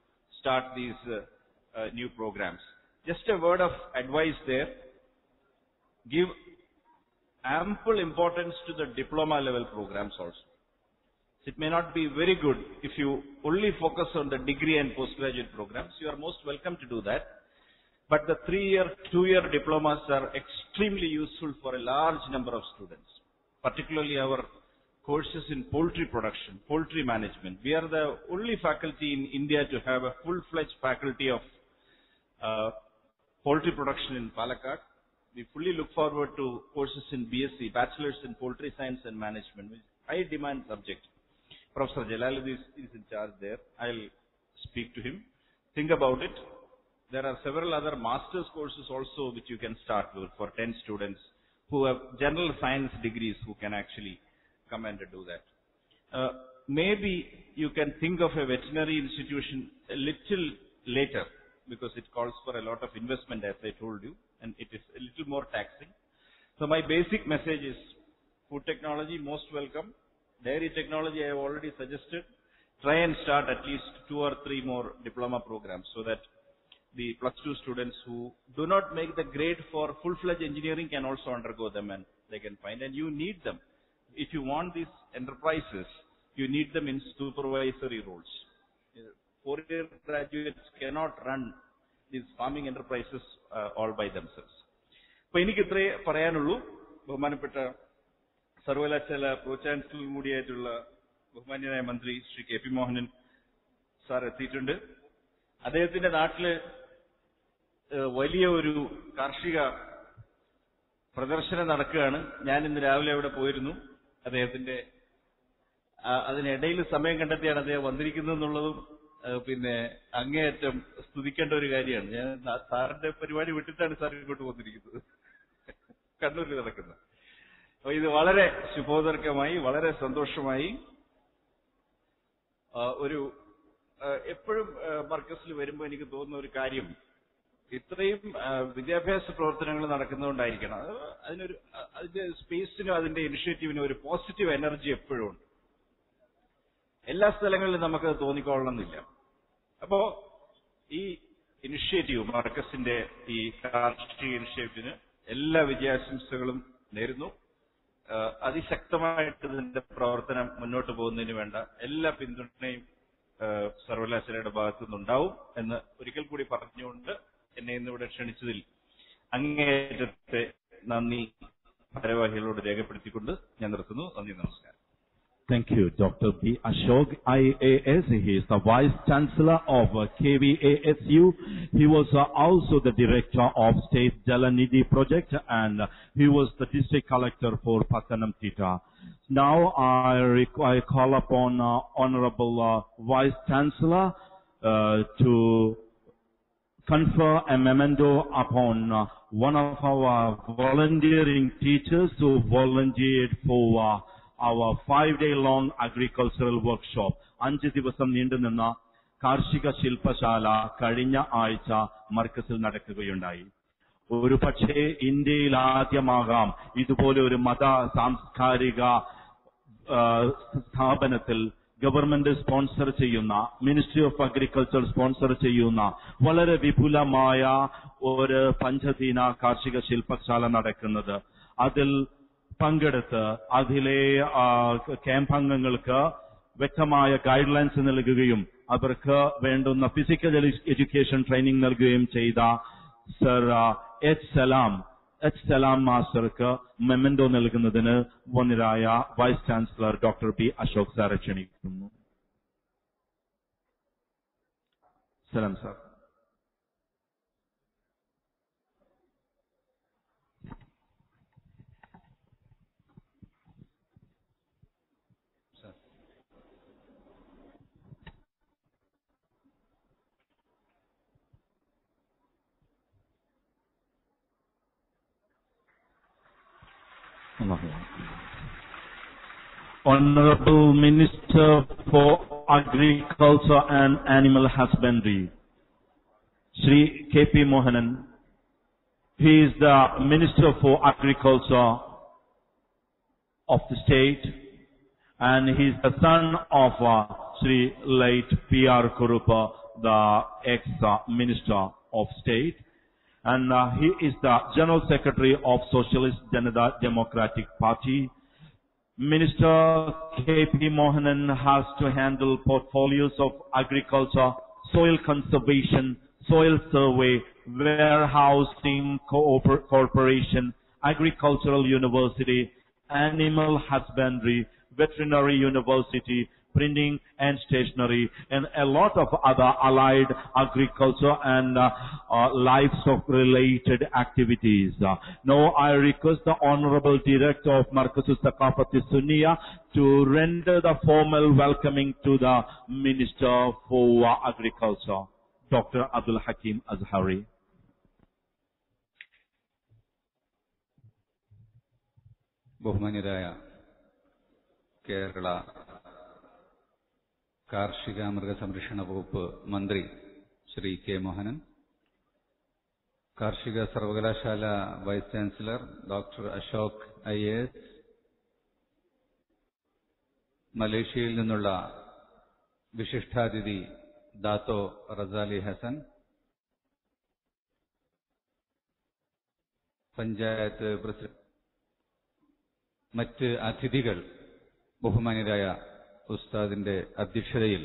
[SPEAKER 1] start these uh, uh, new programs. Just a word of advice there. Give ample importance to the diploma level programs also. It may not be very good if you only focus on the degree and postgraduate programs. You are most welcome to do that. But the three-year, two-year diplomas are extremely useful for a large number of students, particularly our courses in poultry production, poultry management. We are the only faculty in India to have a full-fledged faculty of uh, poultry production in Palakkad. We fully look forward to courses in BSc, Bachelor's in Poultry Science and Management, which is high demand subject. Professor Jalaluddin is, is in charge there. I'll speak to him. Think about it. There are several other master's courses also which you can start with for 10 students who have general science degrees who can actually come and do that. Uh, maybe you can think of a veterinary institution a little later because it calls for a lot of investment as I told you and it is a little more taxing. So my basic message is food technology most welcome. Dairy technology I have already suggested. Try and start at least two or three more diploma programs so that the plus two students who do not make the grade for full-fledged engineering can also undergo them and they can find and you need them. If you want these enterprises, you need them in supervisory roles. four-year graduates cannot run these farming enterprises uh, all by themselves. അപ്പൊ എനിക്ക് ഇത്രേ പറയാനുള്ളൂ ബഹുമാനപ്പെട്ട സർവകലാശാല പ്രോ ചാൻസലർ കൂടിയായിട്ടുള്ള ബഹുമാന്യനായ മന്ത്രി Shri K P Mohanan sir എത്തിയിട്ടുണ്ട് അദ്ദേഹത്തിന്റെ നാട്ടില് വലിയ ഒരു കാർഷിക പ്രദർശനം നടക്കുകയാണ് ഞാൻ ഇന്ന് രാവിലെ അവിടെ പോയിരുന്നു അദ്ദേഹത്തിന്റെ അതിനിടയിൽ സമയം കണ്ടെത്തിയാണ് അദ്ദേഹം വന്നിരിക്കുന്നത് എന്നുള്ളതും പിന്നെ അങ്ങേയറ്റം സ്തുതിക്കേണ്ട ഒരു കാര്യമാണ് ഞാൻ സാറിന്റെ പരിപാടി വിട്ടിട്ടാണ് സാർ ഇങ്ങോട്ട് വന്നിരിക്കുന്നത് കണ്ണൂരിൽ നടക്കുന്നത് അപ്പൊ ഇത് വളരെ ശുഭോദർഗമായി വളരെ സന്തോഷമായി ഒരു എപ്പോഴും മർക്കസിൽ വരുമ്പോൾ എനിക്ക് തോന്നുന്ന ഒരു കാര്യം ഇത്രയും വിദ്യാഭ്യാസ പ്രവർത്തനങ്ങൾ നടക്കുന്നതുകൊണ്ടായിരിക്കണം അതിനൊരു അതിന്റെ സ്പേസിനും അതിന്റെ ഇനിഷ്യേറ്റീവിനും ഒരു പോസിറ്റീവ് എനർജി എപ്പോഴും ഉണ്ട് എല്ലാ സ്ഥലങ്ങളിലും നമുക്ക് തോന്നിക്കൊള്ളണമെന്നില്ല അപ്പോ ഈ ഇനിഷ്യേറ്റീവ് മാർക്കസിന്റെ ഈ കാർഷിക ഇനിഷ്യേറ്റീവിന് എല്ലാ വിജയാശംസകളും നേരുന്നു അതിശക്തമായിട്ട് ഇതിന്റെ പ്രവർത്തനം മുന്നോട്ട് പോകുന്നതിന് വേണ്ട എല്ലാ പിന്തുണയും സർവകലാശാലയുടെ ഭാഗത്തു നിന്നുണ്ടാവും എന്ന് ഒരിക്കൽ കൂടി പറഞ്ഞുകൊണ്ട് എന്നെ ഇന്നിവിടെ ക്ഷണിച്ചതിൽ അങ്ങേറ്റത്തെ നന്ദി ഭാരവാഹികളോട് രേഖപ്പെടുത്തിക്കൊണ്ട് ഞാൻ നിർത്തുന്നു നന്ദി നമസ്കാരം Thank you, Dr. P. Ashok, IAS. He is the Vice Chancellor of uh, KVASU. He was uh, also the Director of State Jalanidhi Project and uh, he was the District Collector for Pathanamthitta. Now I, I call upon uh, Honorable uh, Vice Chancellor uh, to confer a memento upon one of our volunteering teachers who volunteered for അവർ five day long agricultural workshop അഞ്ച് ദിവസം നീണ്ടുനിന്ന കാർഷിക ശില്പശാല കഴിഞ്ഞ ആഴ്ച മർക്കസിൽ നടക്കുകയുണ്ടായി ഒരു പക്ഷേ ഇന്ത്യയിൽ ആദ്യമാകാം ഇതുപോലെ ഒരു മത സാംസ്കാരിക സ്ഥാപനത്തിൽ ഗവൺമെന്റ് സ്പോൺസർ ചെയ്യുന്ന മിനിസ്ട്രി ഓഫ് അഗ്രികൾച്ചർ സ്പോൺസർ ചെയ്യുന്ന വളരെ വിപുലമായ ഒരു പഞ്ചദിന കാർഷിക ശില്പശാല നടക്കുന്നത് അതിൽ പങ്കെടുത്ത് അതിലെ ക്യാമ്പ് അംഗങ്ങൾക്ക് വ്യക്തമായ ലൈൻസ് നൽകുകയും അവർക്ക് വേണ്ടുന്ന ഫിസിക്കൽ എഡ്യൂക്കേഷൻ ട്രെയിനിങ് നൽകുകയും ചെയ്ത sir H Salam H Salam മാസ്റ്റർക്ക് മെമ്മൻഡോ നൽകുന്നതിന് വന്നിരായ vice chancellor doctor P Ashok സാറെ ക്ഷണിക്കുന്നു Salam sir Honorable Minister for Agriculture and Animal Husbandry, Sri K.P. Mohanan. He is the Minister for Agriculture of the state and he is the son of uh, Sri late P.R. Kurupa, the ex-Minister of State and uh, he is the General Secretary of Socialist Janata Democratic Party. Minister K.P. Mohanan has to handle portfolios of agriculture, soil conservation, soil survey, warehousing cooper- corporation, agricultural university, animal husbandry, veterinary university, printing and stationery, and a lot of other allied agriculture and uh, uh, livestock-related activities. Now, I request the Honorable Director of Markasus Takapati Sunia to render the formal welcoming to the Minister for Agriculture, Dr. Abdul Hakim Azhari. ബഹുമാന്യരായ കേരള കാർഷിക മൃഗസംരക്ഷണ വകുപ്പ് മന്ത്രി ശ്രീ കെ മോഹനൻ കാർഷിക സർവകലാശാല vice chancellor doctor Ashok I S മലേഷ്യയിൽ നിന്നുള്ള വിശിഷ്ടാതിഥി Dato Razali Hassan panchayat president മറ്റ് അതിഥികൾ ബഹുമാന്യരായ ഉസ്താദിന്റെ അധ്യക്ഷതയിൽ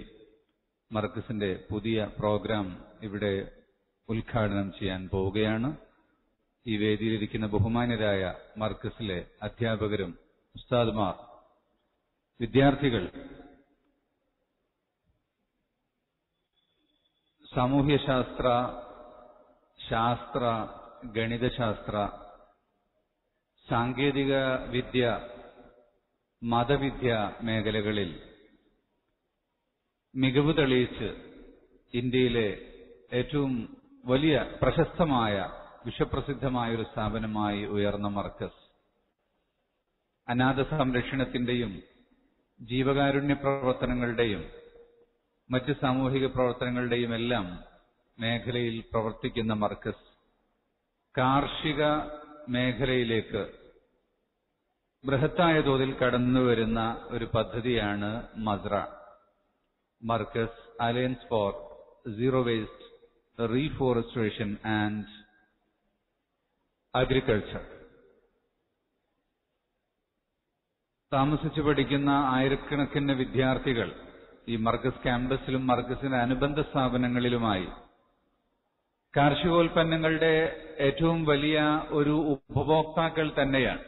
[SPEAKER 1] മർക്കസിന്റെ പുതിയ പ്രോഗ്രാം ഇവിടെ ഉദ്ഘാടനം ചെയ്യാൻ പോവുകയാണ് ഈ വേദിയിലിരിക്കുന്ന ബഹുമാന്യരായ മർക്കസിലെ അധ്യാപകരും ഉസ്താദുമാർ വിദ്യാർത്ഥികൾ സാമൂഹ്യശാസ്ത്ര ശാസ്ത്ര ഗണിതശാസ്ത്ര സാങ്കേതിക വിദ്യ മതവിദ്യ മേഖലകളിൽ മികവ് തെളിയിച്ച് ഇന്ത്യയിലെ ഏറ്റവും വലിയ പ്രശസ്തമായ വിശ്വപ്രസിദ്ധമായ ഒരു സ്ഥാപനമായി ഉയർന്ന മർക്കസ് അനാഥ സംരക്ഷണത്തിന്റെയും ജീവകാരുണ്യ പ്രവർത്തനങ്ങളുടെയും മറ്റ് സാമൂഹിക പ്രവർത്തനങ്ങളുടെയും എല്ലാം മേഖലയിൽ പ്രവർത്തിക്കുന്ന മർക്കസ് കാർഷിക മേഖലയിലേക്ക് ബൃഹത്തായ തോതിൽ കടന്നുവരുന്ന ഒരു പദ്ധതിയാണ് മദ്ര Marcus Alliance for Zero Waste Reforestation and Agriculture. താമസിച്ചു പഠിക്കുന്ന ആയിരക്കണക്കിന് വിദ്യാർത്ഥികൾ ഈ മർക്കസ് ക്യാമ്പസിലും മർക്കസിന്റെ അനുബന്ധ സ്ഥാപനങ്ങളിലുമായി കാർഷികോൽപ്പന്നങ്ങളുടെ ഏറ്റവും വലിയ ഒരു ഉപഭോക്താക്കൾ തന്നെയാണ്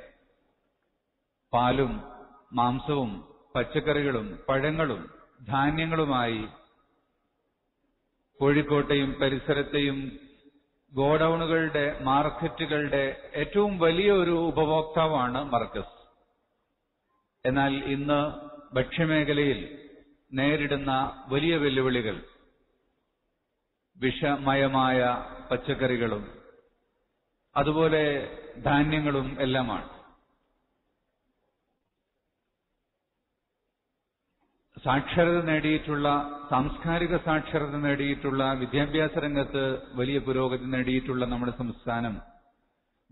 [SPEAKER 1] പാലും മാംസവും പച്ചക്കറികളും പഴങ്ങളും ധാന്യങ്ങളുമായി കോഴിക്കോട്ടെയും പരിസരത്തെയും ഗോഡൌണുകളുടെ മാർക്കറ്റുകളുടെ ഏറ്റവും വലിയ ഒരു ഉപഭോക്താവാണ് മർക്കസ് എന്നാൽ ഇന്ന് ഭക്ഷ്യമേഖലയിൽ നേരിടുന്ന വലിയ വെല്ലുവിളികൾ വിഷമയമായ പച്ചക്കറികളും അതുപോലെ ധാന്യങ്ങളും എല്ലാമാണ് സാക്ഷരത നേടിയിട്ടുള്ള സാംസ്കാരിക സാക്ഷരത നേടിയിട്ടുള്ള വിദ്യാഭ്യാസ രംഗത്ത് വലിയ പുരോഗതി നേടിയിട്ടുള്ള നമ്മുടെ സംസ്ഥാനം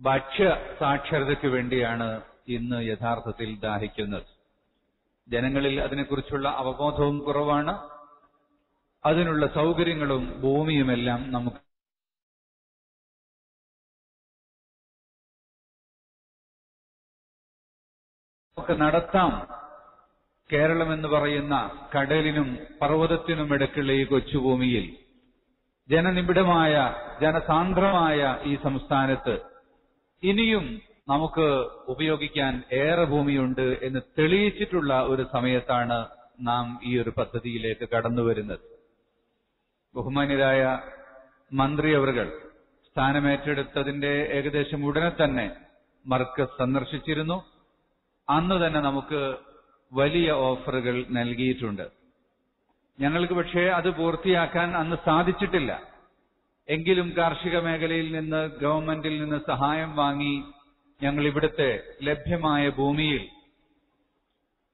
[SPEAKER 1] ഭക്ഷ്യ സാക്ഷരതയ്ക്ക് വേണ്ടിയാണ് ഇന്ന് യഥാർത്ഥത്തിൽ ദാഹിക്കുന്നത് ജനങ്ങളിൽ അതിനെക്കുറിച്ചുള്ള
[SPEAKER 2] അവബോധവും കുറവാണ് അതിനുള്ള സൗകര്യങ്ങളും ഭൂമിയുമെല്ലാം നമുക്ക് നമുക്ക് നടത്താം കേരളമെന്ന്
[SPEAKER 1] പറയുന്ന കടലിനും പർവ്വതത്തിനും ഇടയ്ക്കുള്ള ഈ കൊച്ചുഭൂമിയിൽ ജനനിബിഡമായ ജനസാന്ദ്രമായ ഈ സംസ്ഥാനത്ത് ഇനിയും നമുക്ക് ഉപയോഗിക്കാൻ ഏറെ ഭൂമിയുണ്ട് എന്ന് തെളിയിച്ചിട്ടുള്ള ഒരു സമയത്താണ് നാം ഈ ഒരു പദ്ധതിയിലേക്ക് കടന്നു വരുന്നത് ബഹുമാന്യരായ മന്ത്രി സ്ഥാനമേറ്റെടുത്തതിന്റെ ഏകദേശം ഉടനെ തന്നെ മർക്കസ് സന്ദർശിച്ചിരുന്നു അന്ന് തന്നെ നമുക്ക് വലിയ ഓഫറുകൾ നൽകിയിട്ടുണ്ട് ഞങ്ങൾക്ക് പക്ഷേ അത് പൂർത്തിയാക്കാൻ അന്ന് സാധിച്ചിട്ടില്ല എങ്കിലും കാർഷിക മേഖലയിൽ നിന്ന് ഗവൺമെന്റിൽ നിന്ന് സഹായം വാങ്ങി ഞങ്ങൾ ഇവിടുത്തെ ലഭ്യമായ ഭൂമിയിൽ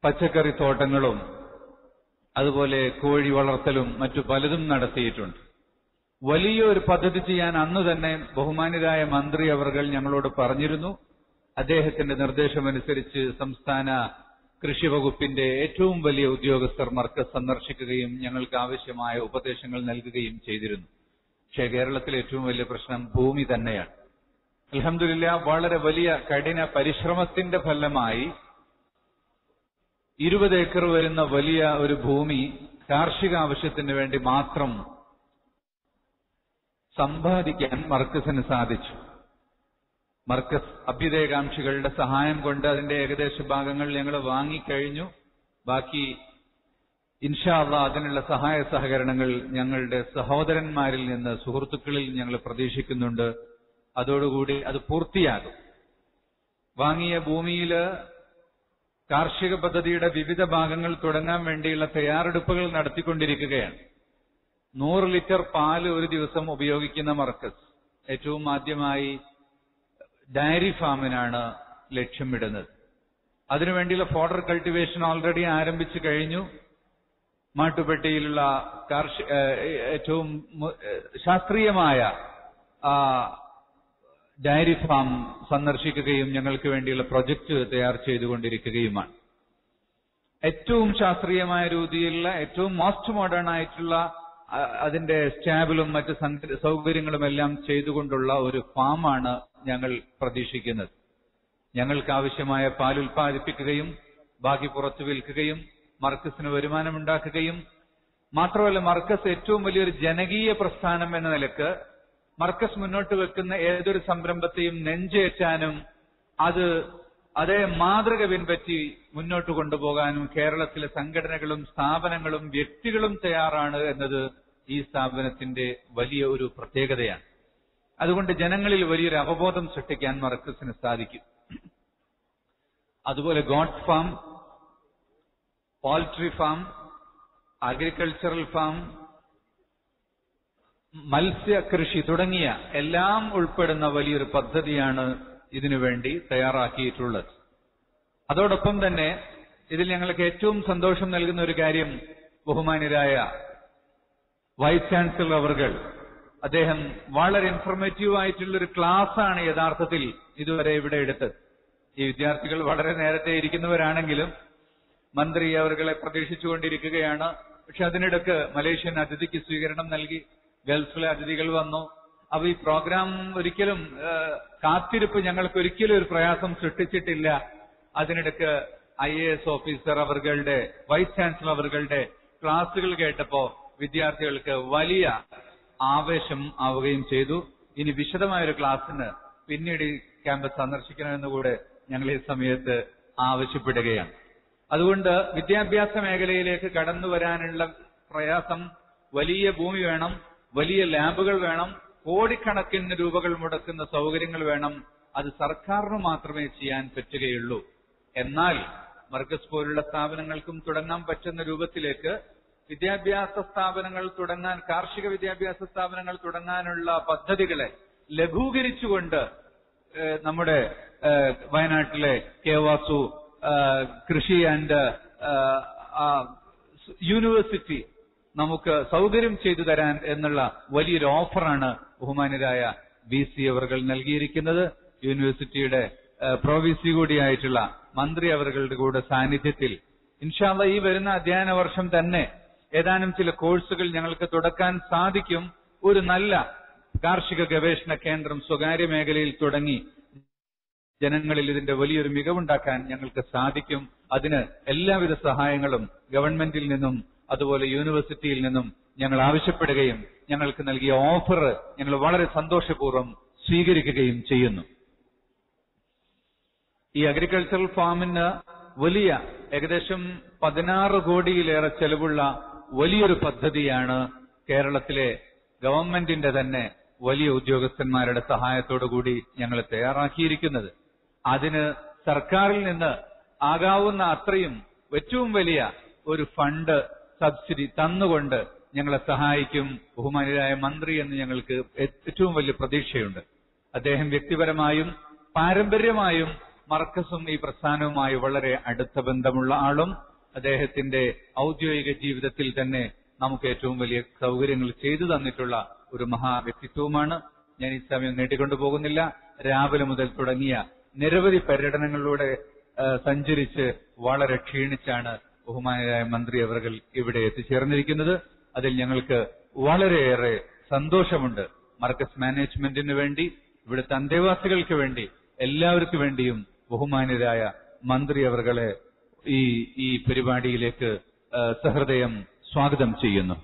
[SPEAKER 1] പച്ചക്കറി തോട്ടങ്ങളും അതുപോലെ കോഴി വളർത്തലും മറ്റു പലതും നടത്തിയിട്ടുണ്ട് വലിയൊരു പദ്ധതി ചെയ്യാൻ അന്ന് തന്നെ ബഹുമാനിതായ മന്ത്രി അവർ ഞങ്ങളോട് പറഞ്ഞിരുന്നു അദ്ദേഹത്തിന്റെ നിർദ്ദേശമനുസരിച്ച് സംസ്ഥാന കൃഷി വകുപ്പിന്റെ ഏറ്റവും വലിയ ഉദ്യോഗസ്ഥർ മർക്കസ് സന്ദർശിക്കുകയും ഞങ്ങൾക്ക് ആവശ്യമായ ഉപദേശങ്ങൾ നൽകുകയും ചെയ്തിരുന്നു പക്ഷേ കേരളത്തിലെ ഏറ്റവും വലിയ പ്രശ്നം ഭൂമി തന്നെയാണ് അലഹമില്ല വളരെ വലിയ കഠിന പരിശ്രമത്തിന്റെ ഫലമായി ഇരുപത് ഏക്കർ വരുന്ന വലിയ ഒരു ഭൂമി കാർഷിക ആവശ്യത്തിന് വേണ്ടി മാത്രം സമ്പാദിക്കാൻ മർക്കസിന് സാധിച്ചു മർക്കസ് അഭ്യുദയകാംക്ഷികളുടെ സഹായം കൊണ്ട് അതിന്റെ ഏകദേശ ഭാഗങ്ങൾ ഞങ്ങൾ വാങ്ങിക്കഴിഞ്ഞു ബാക്കി ഇൻഷാള്ള അതിനുള്ള സഹായ സഹകരണങ്ങൾ ഞങ്ങളുടെ സഹോദരന്മാരിൽ നിന്ന് സുഹൃത്തുക്കളിൽ ഞങ്ങൾ പ്രതീക്ഷിക്കുന്നുണ്ട് അതോടുകൂടി അത് പൂർത്തിയാകും വാങ്ങിയ ഭൂമിയിൽ കാർഷിക പദ്ധതിയുടെ വിവിധ ഭാഗങ്ങൾ തുടങ്ങാൻ വേണ്ടിയുള്ള തയ്യാറെടുപ്പുകൾ നടത്തിക്കൊണ്ടിരിക്കുകയാണ് നൂറ് ലിറ്റർ പാല് ഒരു ദിവസം ഉപയോഗിക്കുന്ന മർക്കസ് ഏറ്റവും ആദ്യമായി ഡയറി ഫാമിനാണ് ലക്ഷ്യമിടുന്നത് അതിനുവേണ്ടിയുള്ള ഫോഡർ കൾട്ടിവേഷൻ ഓൾറെഡി ആരംഭിച്ചു കഴിഞ്ഞു മാട്ടുപെട്ടിയിലുള്ള കാർഷിക ഏറ്റവും ശാസ്ത്രീയമായ ഡയറി ഫാം സന്ദർശിക്കുകയും ഞങ്ങൾക്ക് വേണ്ടിയുള്ള പ്രൊജക്ട് തയ്യാർ ചെയ്തുകൊണ്ടിരിക്കുകയുമാണ് ഏറ്റവും ശാസ്ത്രീയമായ രീതിയിലുള്ള ഏറ്റവും മോസ്റ്റ് മോഡേൺ ആയിട്ടുള്ള അതിന്റെ സ്റ്റാബിലും മറ്റ് സൗകര്യങ്ങളും എല്ലാം ചെയ്തുകൊണ്ടുള്ള ഒരു ഫാമാണ് ഞങ്ങൾ പ്രതീക്ഷിക്കുന്നത് ഞങ്ങൾക്ക് ആവശ്യമായ പാൽ ഉൽപ്പാദിപ്പിക്കുകയും ബാക്കി പുറത്തു വിൽക്കുകയും മർക്കസിന് വരുമാനമുണ്ടാക്കുകയും മാത്രമല്ല മർക്കസ് ഏറ്റവും വലിയൊരു ജനകീയ പ്രസ്ഥാനം എന്ന നിലക്ക് മർക്കസ് മുന്നോട്ട് വെക്കുന്ന ഏതൊരു സംരംഭത്തെയും നെഞ്ചേറ്റാനും അത് അതേ മാതൃക പിൻപറ്റി മുന്നോട്ട് കൊണ്ടുപോകാനും കേരളത്തിലെ സംഘടനകളും സ്ഥാപനങ്ങളും വ്യക്തികളും തയ്യാറാണ് എന്നത് ഈ സ്ഥാപനത്തിന്റെ വലിയ ഒരു പ്രത്യേകതയാണ് അതുകൊണ്ട് ജനങ്ങളിൽ വലിയൊരു അവബോധം സൃഷ്ടിക്കാൻ മറക്കസിന് സാധിക്കും അതുപോലെ goat farm poultry farm agricultural farm മത്സ്യകൃഷി തുടങ്ങിയ എല്ലാം ഉൾപ്പെടുന്ന വലിയൊരു പദ്ധതിയാണ് ഇതിനുവേണ്ടി തയ്യാറാക്കിയിട്ടുള്ളത് അതോടൊപ്പം തന്നെ ഇതിൽ ഞങ്ങൾക്ക് ഏറ്റവും സന്തോഷം നൽകുന്ന ഒരു കാര്യം ബഹുമാനരായ വൈസ് ചാൻസലർ അവർ അദ്ദേഹം വളരെ ഇൻഫർമേറ്റീവ് ആയിട്ടുള്ള ഒരു ക്ലാസ് ആണ് യഥാർത്ഥത്തിൽ ഇതുവരെ ഇവിടെ എടുത്തത് ഈ വിദ്യാർത്ഥികൾ വളരെ നേരത്തെ ഇരിക്കുന്നവരാണെങ്കിലും മന്ത്രി അവരുകളെ പ്രതീക്ഷിച്ചുകൊണ്ടിരിക്കുകയാണ് പക്ഷെ അതിനിടക്ക് മലേഷ്യൻ അതിഥിക്ക് സ്വീകരണം നൽകി ഗൾഫിലെ അതിഥികൾ വന്നു അപ്പൊ ഈ പ്രോഗ്രാം ഒരിക്കലും കാത്തിരിപ്പ് ഞങ്ങൾക്ക് ഒരിക്കലും ഒരു പ്രയാസം സൃഷ്ടിച്ചിട്ടില്ല അതിനിടക്ക് ഐ എ എസ് ഓഫീസർ അവരുടെ വൈസ് ചാൻസലർ അവരുടെ ക്ലാസ്സുകൾ കേട്ടപ്പോ വിദ്യാർത്ഥികൾക്ക് വലിയ ആവേശം ആവുകയും ചെയ്തു ഇനി വിശദമായ ഒരു ക്ലാസ്സിന് പിന്നീട് ഈ ക്യാമ്പസ് സന്ദർശിക്കണമെന്ന് കൂടെ ഞങ്ങൾ ഈ സമയത്ത് ആവശ്യപ്പെടുകയാണ് അതുകൊണ്ട് വിദ്യാഭ്യാസ മേഖലയിലേക്ക് കടന്നു വരാനുള്ള പ്രയാസം വലിയ ഭൂമി വേണം വലിയ ലാബുകൾ വേണം കോടിക്കണക്കിന് രൂപകൾ മുടക്കുന്ന സൗകര്യങ്ങൾ വേണം അത് സർക്കാരിന് മാത്രമേ ചെയ്യാൻ പറ്റുകയുള്ളൂ എന്നാൽ മർഗസ് പോലുള്ള സ്ഥാപനങ്ങൾക്കും തുടങ്ങാൻ പറ്റുന്ന രൂപത്തിലേക്ക് വിദ്യാഭ്യാസ സ്ഥാപനങ്ങൾ തുടങ്ങാൻ കാർഷിക വിദ്യാഭ്യാസ സ്ഥാപനങ്ങൾ തുടങ്ങാനുള്ള പദ്ധതികളെ ലഘൂകരിച്ചുകൊണ്ട് നമ്മുടെ വയനാട്ടിലെ കേവാസു കൃഷി ആൻഡ് യൂണിവേഴ്സിറ്റി നമുക്ക് സൗകര്യം ചെയ്തു തരാൻ എന്നുള്ള വലിയൊരു ഓഫറാണ് ബഹുമാനരായ വി സി അവർകൾ നൽകിയിരിക്കുന്നത് യൂണിവേഴ്സിറ്റിയുടെ പ്രോവിസി കൂടിയായിട്ടുള്ള മന്ത്രി അവരുടെ കൂടെ സാന്നിധ്യത്തിൽ ഇൻഷാല്ല ഈ വരുന്ന അധ്യയന വർഷം തന്നെ ഏതാനും ചില കോഴ്സുകൾ ഞങ്ങൾക്ക് തുടക്കാൻ സാധിക്കും ഒരു നല്ല കാർഷിക ഗവേഷണ കേന്ദ്രം സ്വകാര്യ മേഖലയിൽ തുടങ്ങി ജനങ്ങളിൽ ഇതിന്റെ വലിയൊരു മികവുണ്ടാക്കാൻ ഞങ്ങൾക്ക് സാധിക്കും അതിന് എല്ലാവിധ സഹായങ്ങളും ഗവൺമെന്റിൽ നിന്നും അതുപോലെ യൂണിവേഴ്സിറ്റിയിൽ നിന്നും ഞങ്ങൾ ആവശ്യപ്പെടുകയും ഞങ്ങൾക്ക് നൽകിയ ഓഫർ ഞങ്ങൾ വളരെ സന്തോഷപൂർവ്വം സ്വീകരിക്കുകയും ചെയ്യുന്നു ഈ അഗ്രികൾച്ചറൽ ഫാമിന് വലിയ ഏകദേശം പതിനാറ് കോടിയിലേറെ ചെലവുള്ള വലിയൊരു പദ്ധതിയാണ് കേരളത്തിലെ ഗവൺമെന്റിന്റെ തന്നെ വലിയ ഉദ്യോഗസ്ഥന്മാരുടെ കൂടി ഞങ്ങൾ തയ്യാറാക്കിയിരിക്കുന്നത് അതിന് സർക്കാരിൽ നിന്ന് ആകാവുന്ന അത്രയും ഏറ്റവും വലിയ ഒരു ഫണ്ട് സബ്സിഡി തന്നുകൊണ്ട് ഞങ്ങളെ സഹായിക്കും ബഹുമാനിതരായ മന്ത്രി എന്ന് ഞങ്ങൾക്ക് ഏറ്റവും വലിയ പ്രതീക്ഷയുണ്ട് അദ്ദേഹം വ്യക്തിപരമായും പാരമ്പര്യമായും മർക്കസും ഈ പ്രസ്ഥാനവുമായി വളരെ അടുത്ത ബന്ധമുള്ള ആളും അദ്ദേഹത്തിന്റെ ഔദ്യോഗിക ജീവിതത്തിൽ തന്നെ നമുക്ക് ഏറ്റവും വലിയ സൗകര്യങ്ങൾ ചെയ്തു തന്നിട്ടുള്ള ഒരു മഹാ വ്യക്തിത്വവുമാണ് ഞാൻ ഈ സമയം നീട്ടിക്കൊണ്ടു പോകുന്നില്ല രാവിലെ മുതൽ തുടങ്ങിയ നിരവധി പര്യടനങ്ങളിലൂടെ സഞ്ചരിച്ച് വളരെ ക്ഷീണിച്ചാണ് ബഹുമാനരായ മന്ത്രി അവർ ഇവിടെ എത്തിച്ചേർന്നിരിക്കുന്നത് അതിൽ ഞങ്ങൾക്ക് വളരെയേറെ സന്തോഷമുണ്ട് മർക്കസ് മാനേജ്മെന്റിന് വേണ്ടി ഇവിടുത്തെ അന്തേവാസികൾക്ക് വേണ്ടി എല്ലാവർക്കു വേണ്ടിയും ബഹുമാനരായ മന്ത്രി അവർ ഈ ഈ പരിപാടിയിലേക്ക് സഹൃദയം സ്വാഗതം ചെയ്യുന്നു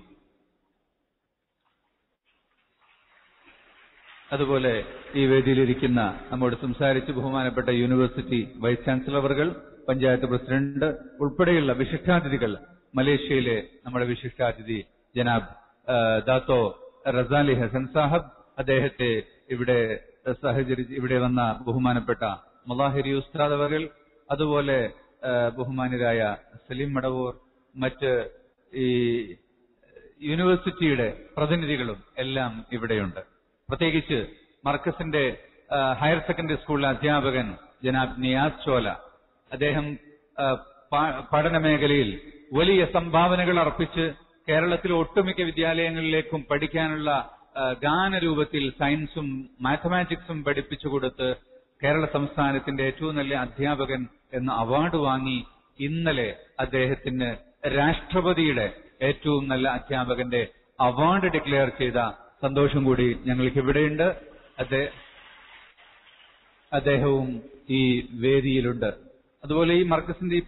[SPEAKER 1] അതുപോലെ ഈ വേദിയിലിരിക്കുന്ന നമ്മോട് സംസാരിച്ച് ബഹുമാനപ്പെട്ട യൂണിവേഴ്സിറ്റി വൈസ് ചാൻസലറുകൾ പഞ്ചായത്ത് പ്രസിഡന്റ് ഉൾപ്പെടെയുള്ള വിശിഷ്ടാതിഥികൾ മലേഷ്യയിലെ നമ്മുടെ വിശിഷ്ടാതിഥി ജനാബ് ദാത്തോ റസാലി ഹസൻ സാഹബ് അദ്ദേഹത്തെ ഇവിടെ സഹചരി ഇവിടെ വന്ന ബഹുമാനപ്പെട്ട മലാഹിരി ഉസ്താദ് അതുപോലെ ബഹുമാനരായ സലീം മടവൂർ മറ്റ് ഈ യൂണിവേഴ്സിറ്റിയുടെ പ്രതിനിധികളും എല്ലാം ഇവിടെയുണ്ട് പ്രത്യേകിച്ച് മർക്കസിന്റെ ഹയർ സെക്കൻഡറി സ്കൂളിലെ അധ്യാപകൻ ജനാബ് നിയാസ് ചോല അദ്ദേഹം പഠന മേഖലയിൽ വലിയ സംഭാവനകൾ അർപ്പിച്ച് കേരളത്തിലെ ഒട്ടുമിക്ക വിദ്യാലയങ്ങളിലേക്കും പഠിക്കാനുള്ള ഗാനരൂപത്തിൽ സയൻസും മാത്തമാറ്റിക്സും പഠിപ്പിച്ചു കൊടുത്ത് കേരള സംസ്ഥാനത്തിന്റെ ഏറ്റവും നല്ല അധ്യാപകൻ എന്ന അവാർഡ് വാങ്ങി ഇന്നലെ അദ്ദേഹത്തിന് രാഷ്ട്രപതിയുടെ ഏറ്റവും നല്ല അധ്യാപകന്റെ അവാർഡ് ഡിക്ലെയർ ചെയ്ത സന്തോഷം കൂടി ഞങ്ങൾക്ക് ഇവിടെയുണ്ട് അദ്ദേഹവും ഈ വേദിയിലുണ്ട് അതുപോലെ ഈ മർക്കസിന്റെ ഈ